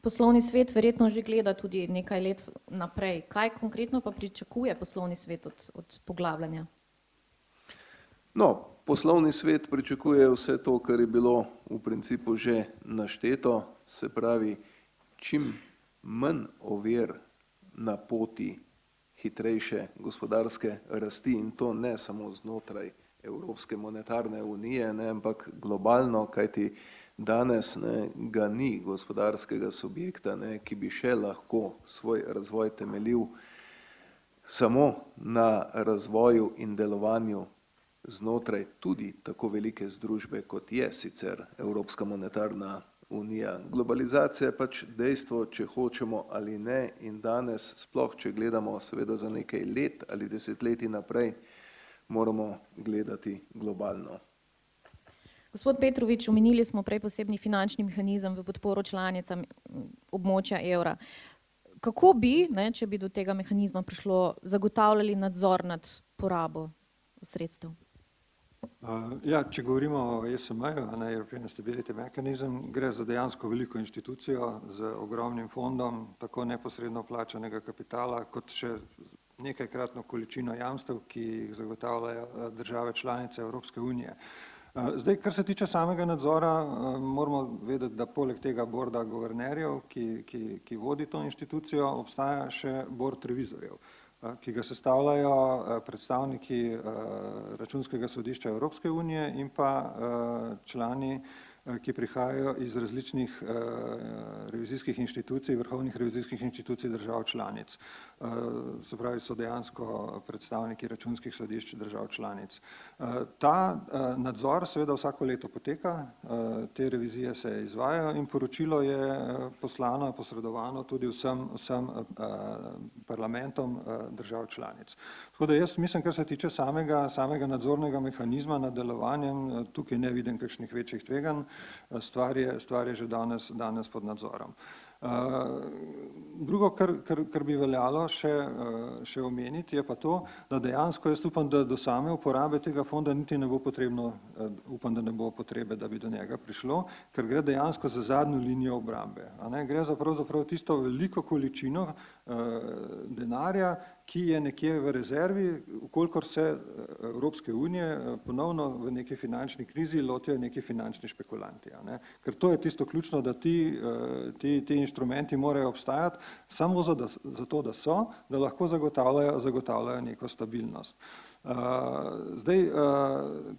Poslovni svet verjetno že gleda tudi nekaj let naprej. Kaj konkretno pa pričakuje poslovni svet od, od poglabljanja? No, Poslovni svet pričakuje vse to, kar je bilo v principu že našteto, se pravi, čim manj ovir na poti hitrejše gospodarske rasti in to ne samo znotraj Evropske monetarne unije, ne, ampak globalno, kajti danes ne, ga ni gospodarskega subjekta, ne, ki bi še lahko svoj razvoj temeljil samo na razvoju in delovanju znotraj tudi tako velike združbe, kot je sicer Evropska monetarna unija. Globalizacija je pač dejstvo, če hočemo ali ne in danes, sploh če gledamo seveda za nekaj let ali desetletij naprej, moramo gledati globalno. Gospod Petrovič, omenili smo prej posebni finančni mehanizem v podporo članicam območja evra. Kako bi, ne, če bi do tega mehanizma prišlo, zagotavljali nadzor nad porabo sredstev? Ja, če govorimo o ESM-ju, European Stability Mechanism, gre za dejansko veliko inštitucijo z ogromnim fondom, tako neposredno plačanega kapitala, kot še nekajkratno količino jamstev, ki jih zagotavljajo države članice Evropske unije. Zdaj, kar se tiče samega nadzora, moramo vedeti, da poleg tega borda guvernerjev, ki, ki, ki vodi to inštitucijo, obstaja še bord revizorjev ki ga sestavljajo predstavniki Računskega sodišča Evropske unije in pa člani ki prihajajo iz različnih revizijskih inštitucij, vrhovnih revizijskih inštitucij držav članic. Se pravi, so dejansko predstavniki računskih sodišč držav članic. Ta nadzor seveda vsako leto poteka, te revizije se izvajajo in poročilo je poslano, posredovano tudi vsem, vsem parlamentom držav članic. Tako da jaz mislim, kar se tiče samega, samega nadzornega mehanizma nad delovanjem, tukaj ne vidim kakšnih večjih tveganj, stvar je, stvar je že danes, danes pod nadzorom. Drugo, kar, kar, kar bi veljalo še, še omeniti, je pa to, da dejansko jaz upam, da do same uporabe tega fonda niti ne bo potrebno, upam, da ne bo potrebe, da bi do njega prišlo, ker gre dejansko za zadnjo linijo obrambe, gre za pravzaprav tisto veliko količino denarja, ki je nekje v rezervi, v kolikor se Evropske unije ponovno v neki finančni krizi lotijo neki finančni špekulanti, ne. Ker to je tisto ključno, da ti, ti, ti inštrumenti morajo obstajati samo za, za to, da so, da lahko zagotavljajo, zagotavljajo neko stabilnost. Zdaj,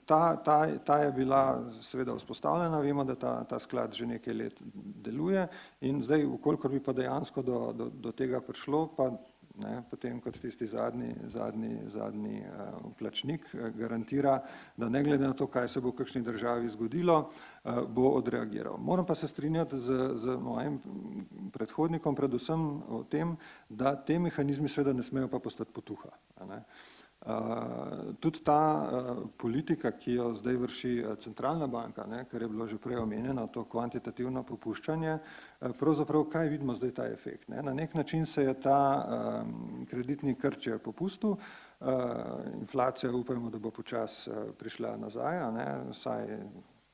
ta, ta, ta je bila seveda vzpostavljena, vemo, da ta, ta sklad že nekaj let deluje in zdaj, v kolikor bi pa dejansko do, do, do tega prišlo, pa ne, potem kot tisti zadnji, zadnji, zadnji plačnik garantira, da ne glede na to, kaj se bo v kakšni državi zgodilo, bo odreagiral. Moram pa se strinjati z, z mojim predhodnikom predvsem o tem, da te mehanizmi seveda ne smejo pa postati potuha, ne. Tudi ta politika, ki jo zdaj vrši centralna banka, ne, kar je bilo že prej omenjeno, to kvantitativno popuščanje, pravzaprav kaj vidimo zdaj ta efekt, ne. Na neki način se je ta kreditni krč je popustil, inflacija upajmo, da bo počasi prišla nazaj, a ne, vsaj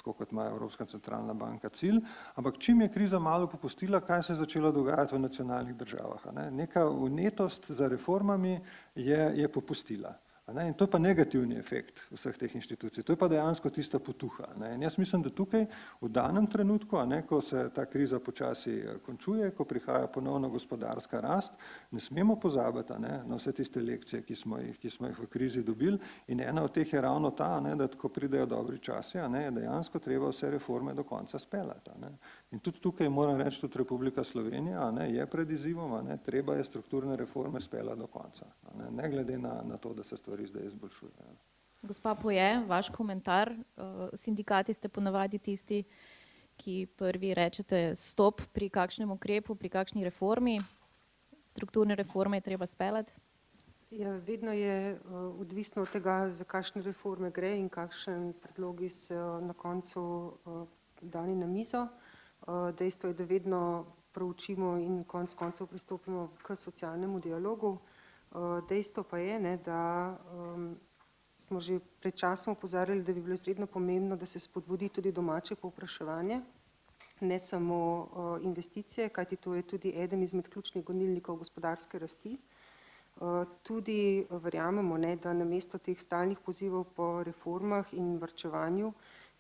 tako kot ima Evropska centralna banka cilj, ampak čim je kriza malo popustila, kaj se je začelo dogajati v nacionalnih državah, ne. Neka vnetost za reformami je, je popustila, in to je pa negativni efekt vseh teh inštitucij, to je pa dejansko tista potuha, ne, in jaz mislim, da tukaj v danem trenutku, ne, ko se ta kriza počasi končuje, ko prihaja ponovno gospodarska rast, ne smemo pozabiti, ne, na vse tiste lekcije, ki smo jih, ki smo jih v krizi dobili, in ena od teh je ravno ta, ne, da ko pridejo dobri časi, ne, je dejansko treba vse reforme do konca speljati. In tudi tukaj moram reči, tudi Republika Slovenija, a ne, je pred izzivom, a ne, treba je strukturne reforme speljati do konca, a ne, ne glede na, na to, da se stvari stvari zdaj izboljšujejo. Gospa Poje, vaš komentar, sindikati ste ponavadi tisti, ki prvi rečete stop pri kakšnem ukrepu, pri kakšni reformi, strukturne reforme je treba speljati? Ja, vedno je odvisno od tega, za kakšne reforme gre in kakšen predlogi so na koncu dani na mizo. Dejstvo je, da vedno proučimo in konec koncev pristopimo k socialnemu dialogu. Dejstvo pa je, ne, da smo že pred časom opozarjali, da bi bilo izredno pomembno, da se spodbudi tudi domače povpraševanje, ne samo investicije, kajti to je tudi eden izmed ključnih gonilnikov gospodarske rasti. Tudi verjamemo, ne, da namesto teh stalnih pozivov po reformah in vrčevanju,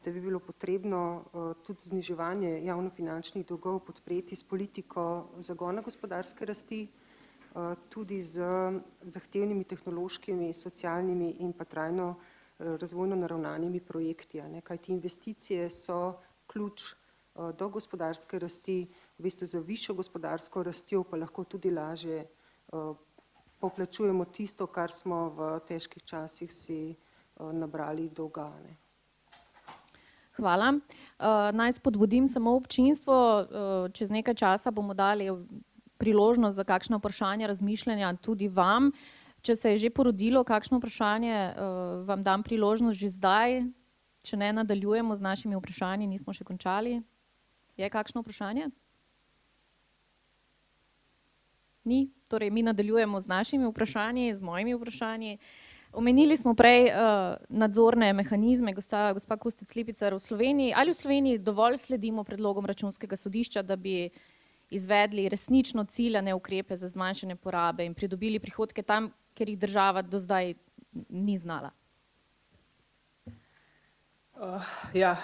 da bi bilo potrebno tudi zniževanje javnofinančnih dolgov podpreti s politiko zagona gospodarske rasti, tudi z zahtevnimi tehnološkimi, socialnimi in pa trajno razvojno naravnanimi projekti, a ne, kajti investicije so ključ do gospodarske rasti, v bistvu z višjo gospodarsko rastjo pa lahko tudi lažje poplačujemo tisto, kar smo v težkih časih si nabrali dolga, ne. Hvala. Naj spodbudim samo občinstvo, čez nekaj časa bomo dali priložnost za kakšna vprašanja, razmišljanja tudi vam. Če se je že porodilo kakšno vprašanje, vam dam priložnost že zdaj, če ne, nadaljujemo z našimi vprašanji, nismo še končali. Je kakšno vprašanje? Ni, torej mi nadaljujemo z našimi vprašanji, z mojimi vprašanji. Omenili smo prej nadzorne mehanizme, gospa, gospa Kustec Lipicer, v Sloveniji, ali v Sloveniji dovolj sledimo predlogom Računskega sodišča, da bi izvedli resnično ciljane ukrepe za zmanjšanje porabe in pridobili prihodke tam, kjer jih država do zdaj ni znala? Ja,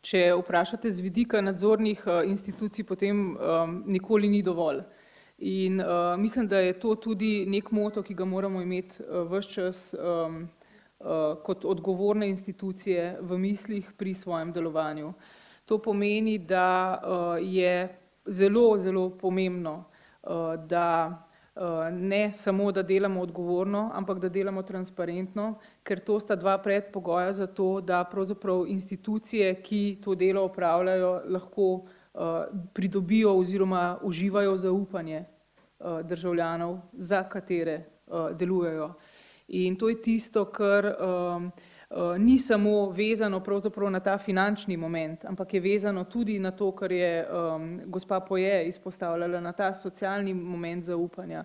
če vprašate z vidika nadzornih institucij, potem nikoli ni dovolj. In mislim, da je to tudi neki moto, ki ga moramo imeti ves čas kot odgovorne institucije v mislih pri svojem delovanju. To pomeni, da je zelo, zelo pomembno, da ne samo, da delamo odgovorno, ampak da delamo transparentno, ker to sta dva predpogoja za to, da pravzaprav institucije, ki to delo opravljajo, lahko pridobijo oziroma uživajo zaupanje državljanov, za katere delujejo. In to je tisto, kar ni samo vezano pravzaprav na ta finančni moment, ampak je vezano tudi na to, kar je gospa Poje izpostavljala, na ta socialni moment zaupanja,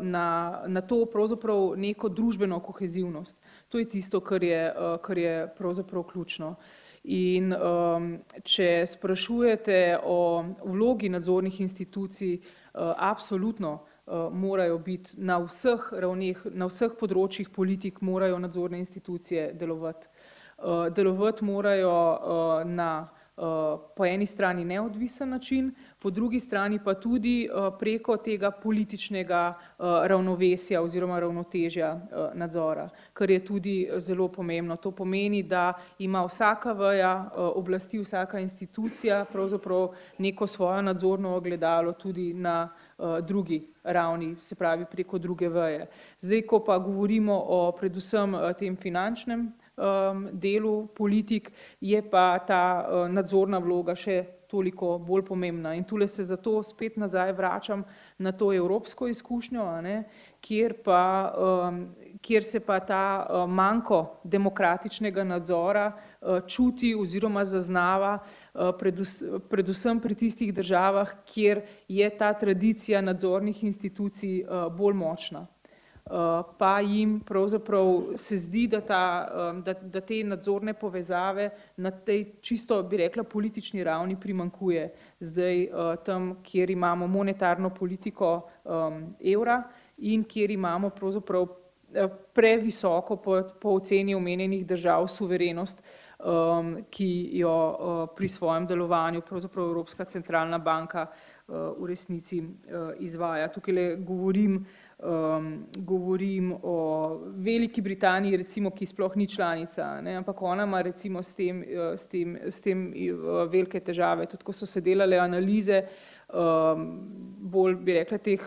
na, na to pravzaprav neko družbeno kohezivnost. To je tisto, kar je, kar je pravzaprav ključno. In če sprašujete o vlogi nadzornih institucij, absolutno morajo biti na vseh ravneh, na vseh področjih politik morajo nadzorne institucije delovati. Delovati morajo na po eni strani neodvisen način, po drugi strani pa tudi preko tega političnega ravnovesja oziroma ravnotežja nadzora, kar je tudi zelo pomembno. To pomeni, da ima vsaka veja oblasti, vsaka institucija pravzaprav neko svoje nadzorno ogledalo tudi na drugi ravni, se pravi preko druge veje. Zdaj, ko pa govorimo o predvsem tem finančnem delu politik, je pa ta nadzorna vloga še toliko bolj pomembna. In tule se zato spet nazaj vračam na to evropsko izkušnjo, ne, kjer pa kjer se pa ta manko demokratičnega nadzora čuti oziroma zaznava predvsem pri tistih državah, kjer je ta tradicija nadzornih institucij bolj močna. Pa jim pravzaprav se zdi, da ta, da, da te nadzorne povezave na tej čisto, bi rekla, politični ravni primanjkuje. Zdaj tam, kjer imamo monetarno politiko evra in kjer imamo pravzaprav previsoko po, po oceni omenjenih držav suverenost, ki jo pri svojem delovanju pravzaprav Evropska centralna banka v resnici izvaja. Tukajle govorim govorim o Veliki Britaniji recimo, ki sploh ni članica, ne, ampak ona ima recimo s tem, s tem, s tem velike težave, tudi ko so se delale analize bolj, bi rekla, teh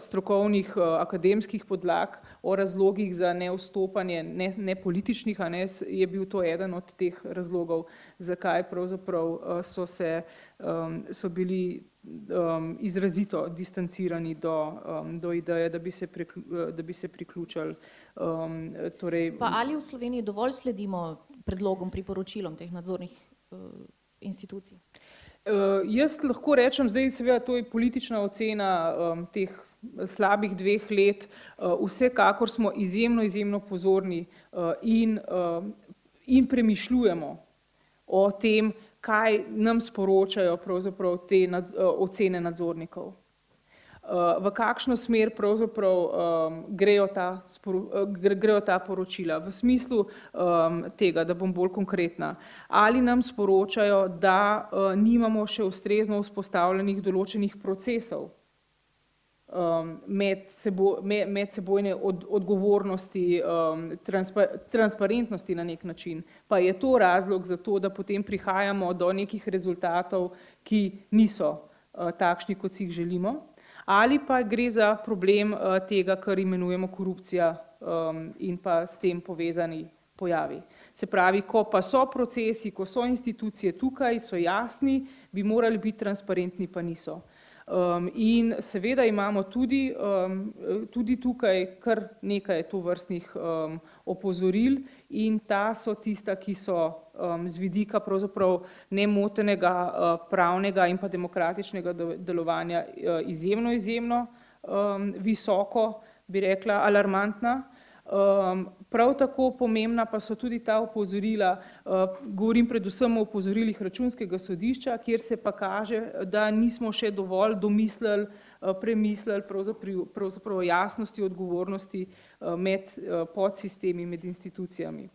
strokovnih akademskih podlag o razlogih za nevstopanje nepolitičnih, a ne, je bil to eden od teh razlogov, zakaj pravzaprav so se, so bili izrazito distancirani do, do ideje, da bi se da bi se priključili torej. Pa ali v Sloveniji dovolj sledimo predlogom, priporočilom teh nadzornih institucij? Jaz lahko rečem, zdaj seveda to je politična ocena teh slabih dveh let, vsekakor smo izjemno, izjemno pozorni in in premišljujemo o tem, kaj nam sporočajo te ocene nadzornikov. v kakšno smer pravzaprav um, grejo, ta, grejo ta poročila. V smislu um, tega, da bom bolj konkretna, ali nam sporočajo, da uh, nimamo še ustrezno vzpostavljenih določenih procesov um, med, sebo, med, medsebojne od, odgovornosti, um, transpa, transparentnosti na nek način. Pa je to razlog za to, da potem prihajamo do nekih rezultatov, ki niso uh, takšni, kot si jih želimo ali pa gre za problem uh, tega, kar imenujemo korupcija um, in pa s tem povezani pojavi. Se pravi, ko pa so procesi, ko so institucije tukaj, so jasni, bi morali biti transparentni, pa niso. Um, in seveda imamo tudi, um, tudi tukaj kar nekaj tovrstnih um, opozoril in ta so tista, ki so um, z vidika pravzaprav nemotenega uh, pravnega in pa demokratičnega delovanja uh, izjemno, izjemno um, visoko, bi rekla, alarmantna. Um, prav tako pomembna pa so tudi ta opozorila, uh, govorim predvsem o opozorilih računskega sodišča, kjer se pa kaže, da nismo še dovolj domislili, uh, premislili pravzaprav, pravzaprav jasnosti odgovornosti uh, med uh, podsistemi, med institucijami.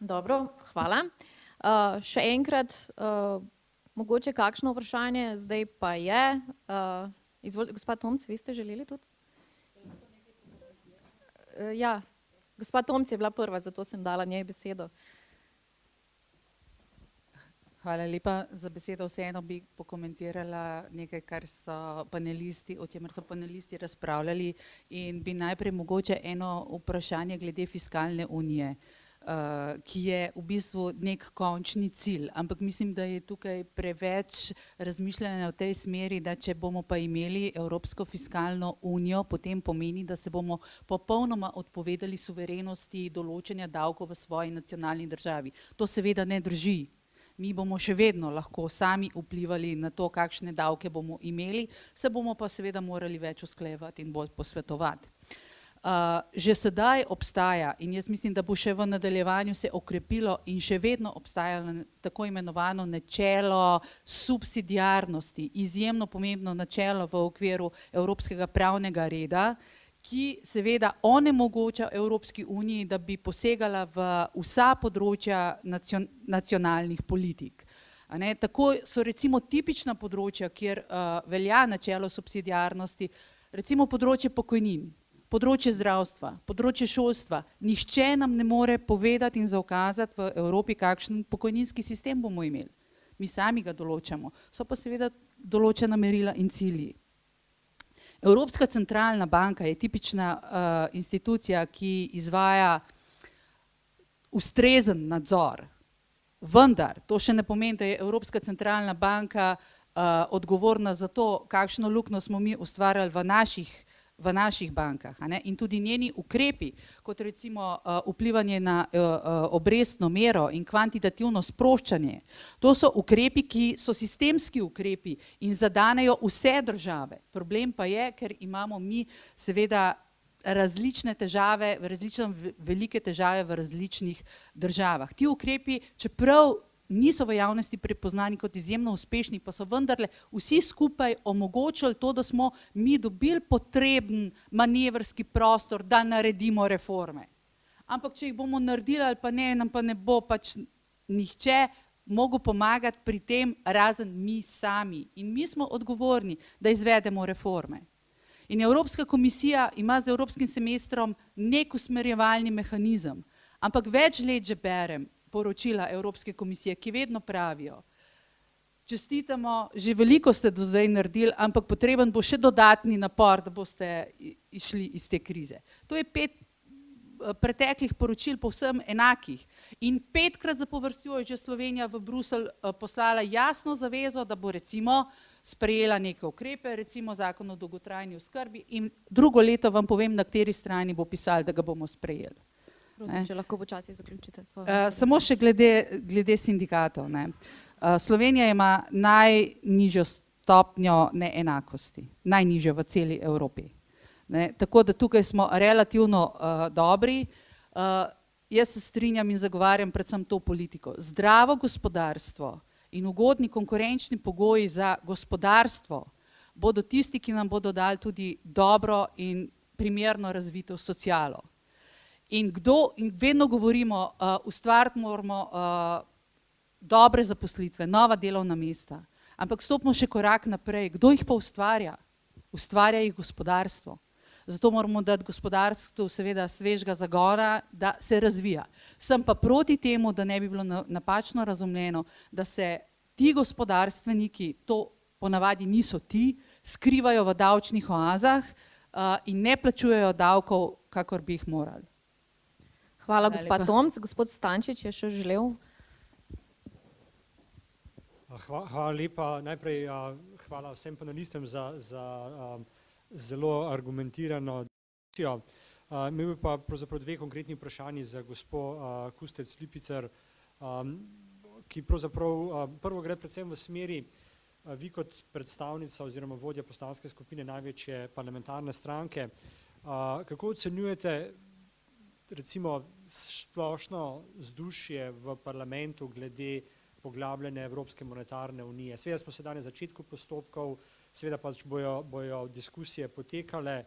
Dobro, hvala. Uh, še enkrat, uh, mogoče kakšno vprašanje, zdaj pa je. Uh, izvolite, gospod Tomc, vi ste želeli tudi? Uh, ja, gospod Tomc je bila prva, zato sem dala njej besedo. Hvala lepa za besedo. Vseeno bi pokomentirala nekaj, kar so panelisti, o čemer so panelisti razpravljali in bi najprej mogoče eno vprašanje glede fiskalne unije. Uh, uh, ki je v bistvu nek končni cilj. Ampak mislim, da je tukaj preveč razmišljanja v tej smeri, da če bomo pa imeli Evropsko fiskalno unijo, potem pomeni, da se bomo popolnoma odpovedali suverenosti določenja davkov v svoji nacionalni državi. To seveda ne drži. Mi bomo še vedno lahko sami vplivali na to, kakšne davke bomo imeli, se bomo pa seveda morali več usklejevati in bolj posvetovati. Uh, že sedaj obstaja in jaz mislim, da bo še v nadaljevanju se okrepilo in še vedno obstajalo tako imenovano načelo subsidijarnosti, izjemno pomembno načelo v okviru evropskega pravnega reda, ki seveda onemogoča Evropski uniji, da bi posegala v vsa področja nacion nacionalnih politik. Tako so recimo tipična področja, kjer uh, velja načelo subsidijarnosti, recimo področje pokojnin področje zdravstva, področje šolstva. Nihče nam ne more povedati in zaukazati v Evropi, kakšen pokojninski sistem bomo imeli. Mi sami ga določamo. So pa seveda določena merila in cilji. Evropska centralna banka je tipična uh, institucija, ki izvaja ustrezen nadzor. Vendar, to še ne pomeni, da je Evropska centralna banka uh, odgovorna za to, kakšno lukno smo mi ustvarjali v naših v naših bankah in tudi njeni ukrepi, kot recimo uh, vplivanje na uh, uh, obrestno mero in kvantitativno sproščanje, to so ukrepi, ki so sistemski ukrepi in zadanejo vse države. Problem pa je, ker imamo mi seveda različne težave, različne velike težave v različnih državah. Ti ukrepi, čeprav niso v javnosti prepoznani kot izjemno uspešni, pa so vendarle vsi skupaj omogočili to, da smo mi dobili potreben manevrski prostor, da naredimo reforme. Ampak, če jih bomo naredili ali pa ne, nam pa ne bo pač nihče mogel pomagati pri tem, razen mi sami. In mi smo odgovorni, da izvedemo reforme. In Evropska komisija ima z Evropskim semestrom nek usmerjevalni mehanizem. Ampak več let že berem, poročila Evropske komisije, ki vedno pravijo, čestitamo, že veliko ste do zdaj naredili, ampak potreben bo še dodatni napor, da boste išli iz te krize. To je pet eh, preteklih poročil povsem enakih in petkrat zapovrstjo je že Slovenija v Brusel eh, poslala jasno zavezo, da bo recimo sprejela neke ukrepe, recimo zakon o dolgotrajni oskrbi in drugo leto vam povem, na kateri strani bo pisali, da ga bomo sprejeli. Prosim, če lahko počasi zaključite svoje. Uh, samo še glede, glede sindikatov. Ne. Uh, Slovenija ima najnižjo stopnjo neenakosti, najnižjo v celi Evropi. Ne. Tako da tukaj smo relativno uh, dobri. Uh, jaz se strinjam in zagovarjam predvsem to politiko. Zdravo gospodarstvo in ugodni konkurenčni pogoji za gospodarstvo bodo tisti, ki nam bodo dali tudi dobro in primerno razvito socialo. In kdo, in vedno govorimo, uh, ustvariti moramo uh, dobre zaposlitve, nova delovna mesta, ampak stopimo še korak naprej. Kdo jih pa ustvarja? Ustvarja jih gospodarstvo. Zato moramo dati gospodarstvu seveda svežga zagora, da se razvija. Sem pa proti temu, da ne bi bilo napačno razumljeno, da se ti gospodarstveniki, to ponavadi niso ti, skrivajo v davčnih oazah uh, in ne plačujejo davkov, kakor bi jih morali. Hvala, gospod Tomc. Gospod Stančič je še želel. Hvala lepa. Najprej hvala vsem panelistom za, za zelo argumentirano diskusijo. Imel bi pa pravzaprav dve konkretni vprašanji za gospod Kustec Lipicer, ki pravzaprav prvo gre predvsem v smeri, vi kot predstavnica oziroma vodja poslanske skupine največje parlamentarne stranke, kako ocenjujete recimo splošno vzdušje v parlamentu glede poglabljanja Evropske monetarne unije. Seveda smo sedaj na začetku postopkov, seveda pač bojo, bojo diskusije potekale.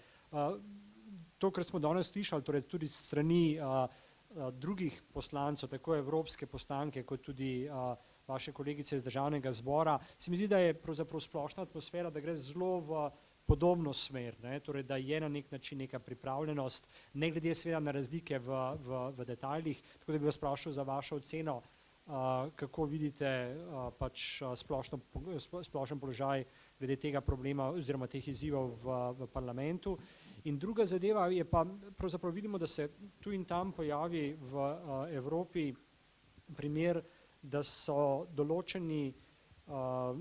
To, kar smo danes slišali, torej tudi strani drugih poslancev, tako evropske poslanke, kot tudi vaše kolegice iz državnega zbora, se mi zdi, da je pravzaprav splošna atmosfera, da gre zelo v podobno smer, ne, torej da je na nek način neka pripravljenost, ne glede seveda na razlike v, v, v detaljih, tako da bi vas vprašal za vašo oceno, uh, kako vidite uh, pač splošno, splošen položaj glede tega problema oziroma teh izzivov v, v parlamentu. In druga zadeva je pa, pravzaprav vidimo, da se tu in tam pojavi v uh, Evropi primer, da so določeni uh,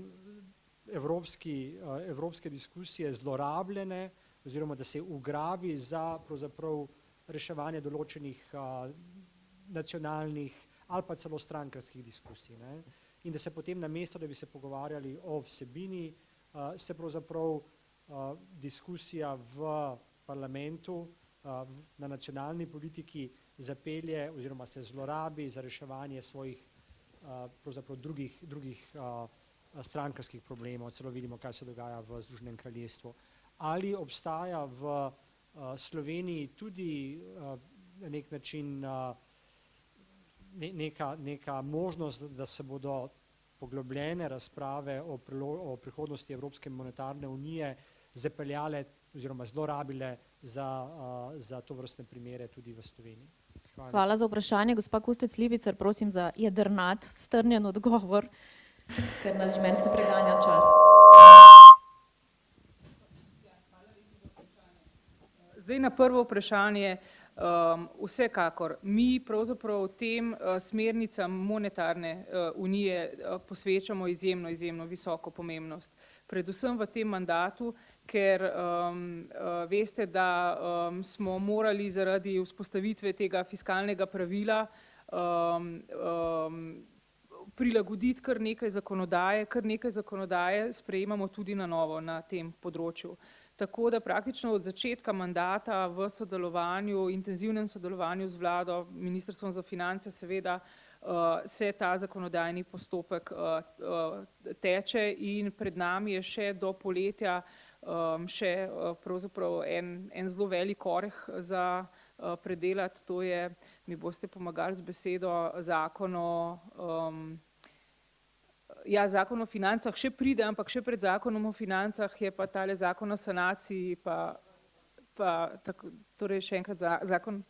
evropski, eh, evropske diskusije zlorabljene oziroma da se ugrabi za pravzaprav reševanje določenih eh, nacionalnih ali pa celo strankarskih diskusij. Ne? In da se potem na mesto, da bi se pogovarjali o vsebini, eh, se pravzaprav diskusija v parlamentu na nacionalni politiki zapelje oziroma se zlorabi za reševanje svojih pravzaprav drugih, drugih strankarskih problemov, celo vidimo, kaj se dogaja v Združenem kraljestvu. Ali obstaja v Sloveniji tudi na nek način neka, neka možnost, da se bodo poglobljene razprave o, o prihodnosti Evropske monetarne unije zapeljale oziroma zlorabile za, za to vrstne primere tudi v Sloveniji. Hvala. Hvala za vprašanje. Gospa Kustec Libicer, prosim za jedrnat, strnjen odgovor ker nas meni se preganja čas. Zdaj na prvo vprašanje, um, vsekakor, mi pravzaprav tem uh, smernicam monetarne uh, unije uh, posvečamo izjemno, izjemno visoko pomembnost. Predvsem v tem mandatu, ker um, uh, veste, da um, smo morali zaradi vzpostavitve tega fiskalnega pravila um, um, prilagoditi kar nekaj zakonodaje, kar nekaj zakonodaje sprejemamo tudi na novo na tem področju. Tako da praktično od začetka mandata v sodelovanju, intenzivnem sodelovanju z vlado, ministrstvom za finance seveda, uh, se ta zakonodajni postopek uh, uh, teče in pred nami je še do poletja še pravzaprav en, en zelo velik oreh za predelati, to je, mi boste pomagali z besedo, zakon o um, ja, zakon o financah še pride, ampak še pred zakonom o financah je pa tale zakon o sanaciji, pa, pa tako, torej še enkrat za, zakon,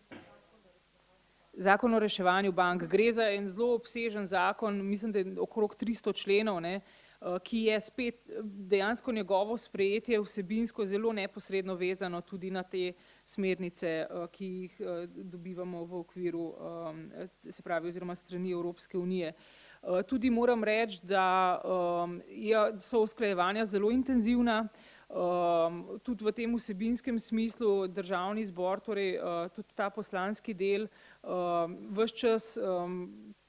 zakon o reševanju bank. Gre za en zelo obsežen zakon, mislim, da je okrog 300 členov, ne, eh, ki je spet dejansko njegovo sprejetje vsebinsko zelo neposredno vezano tudi na te smernice, eh, ki jih eh, dobivamo v okviru, se pravi, oziroma strani Evropske unije. Eh, tudi moram reči, da um, so usklajevanja zelo intenzivna, um, tudi v tem vsebinskem smislu državni zbor, torej uh, tudi ta poslanski del, um, vse čas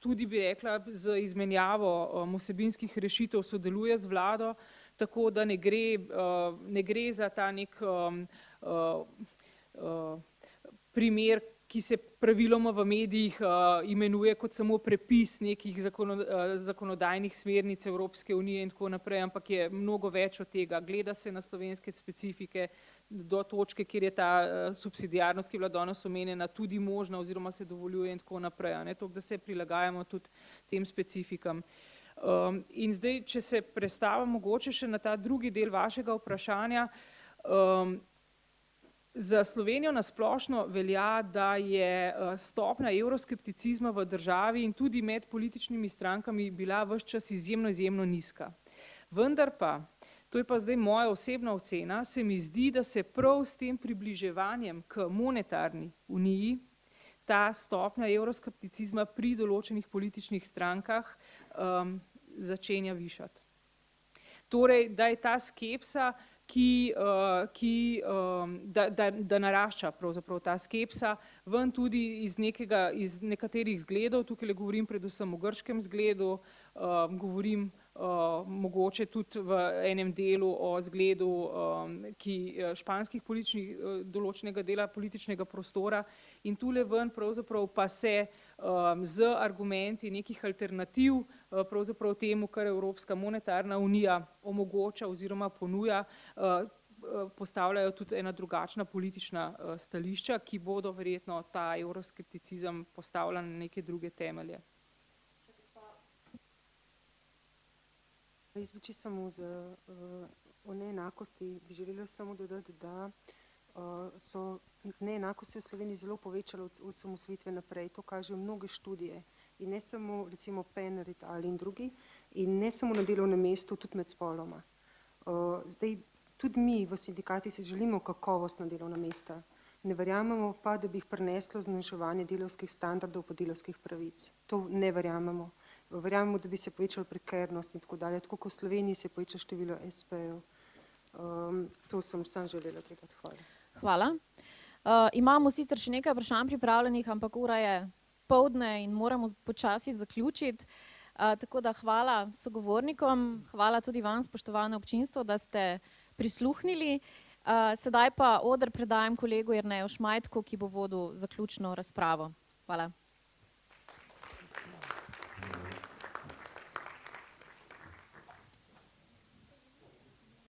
tudi bi rekla z izmenjavo vsebinskih rešitev sodeluje z vlado, tako da ne gre, uh, ne gre za ta nek primer, ki se praviloma v medijih imenuje kot samo prepis nekih zakonodajnih smernic Evropske unije in tako naprej, ampak je mnogo več od tega. Gleda se na slovenske specifike do točke, kjer je ta subsidijarnost, ki je bila danes omenjena, tudi možna oziroma se dovoljuje in tako naprej, ne, tako da se prilagajamo tudi tem specifikam. Um, in zdaj, če se prestavim mogoče še na ta drugi del vašega vprašanja, um, za Slovenijo nasplošno velja, da je stopnja evroskepticizma v državi in tudi med političnimi strankami bila ves čas izjemno, izjemno nizka. Vendar pa, to je pa zdaj moja osebna ocena, se mi zdi, da se prav s tem približevanjem k monetarni uniji ta stopnja evroskepticizma pri določenih političnih strankah um, začenja višati. Torej, da je ta skepsa, ki, uh, ki um, da, da, da narašča pravzaprav ta skepsa, ven tudi iz, nekega, iz nekaterih zgledov, tukaj le govorim predvsem o grškem zgledu, uh, govorim mogoče tudi v enem delu o zgledu ki španskih političnih, določenega dela političnega prostora. In tule ven pravzaprav pa se z argumenti nekih alternativ pravzaprav temu, kar Evropska monetarna unija omogoča oziroma ponuja, postavljajo tudi ena drugačna politična stališča, ki bodo verjetno ta evroskepticizem postavila na neke druge temelje. Jaz bi čisto samo z, uh, o neenakosti bi želela samo dodati, da uh, so neenakosti v Sloveniji zelo povečale od, od samosvitve naprej. To kažejo mnoge študije in ne samo recimo Penrit ali in drugi in ne samo na delovnem mestu, tudi med spoloma. Uh, zdaj, tudi mi v sindikati si želimo kakovost na delovna mesta. Ne verjamemo pa, da bi jih prineslo zmanjševanje delovskih standardov pa delovskih pravic. To ne verjamemo verjamemo, da bi se povečala prekernost in tako dalje, tako kot v Sloveniji se poveča število SP-jev. Um, to sem sam želela povedati. Hvala. Hvala. Uh, imamo sicer še nekaj vprašanj pripravljenih, ampak ura je povdne in moramo počasi zaključiti. Uh, tako da hvala sogovornikom, hvala tudi vam, spoštovane občinstvo, da ste prisluhnili. Uh, sedaj pa odr predajam kolegu Jerneju Šmajtku, ki bo vodil zaključno razpravo. Hvala.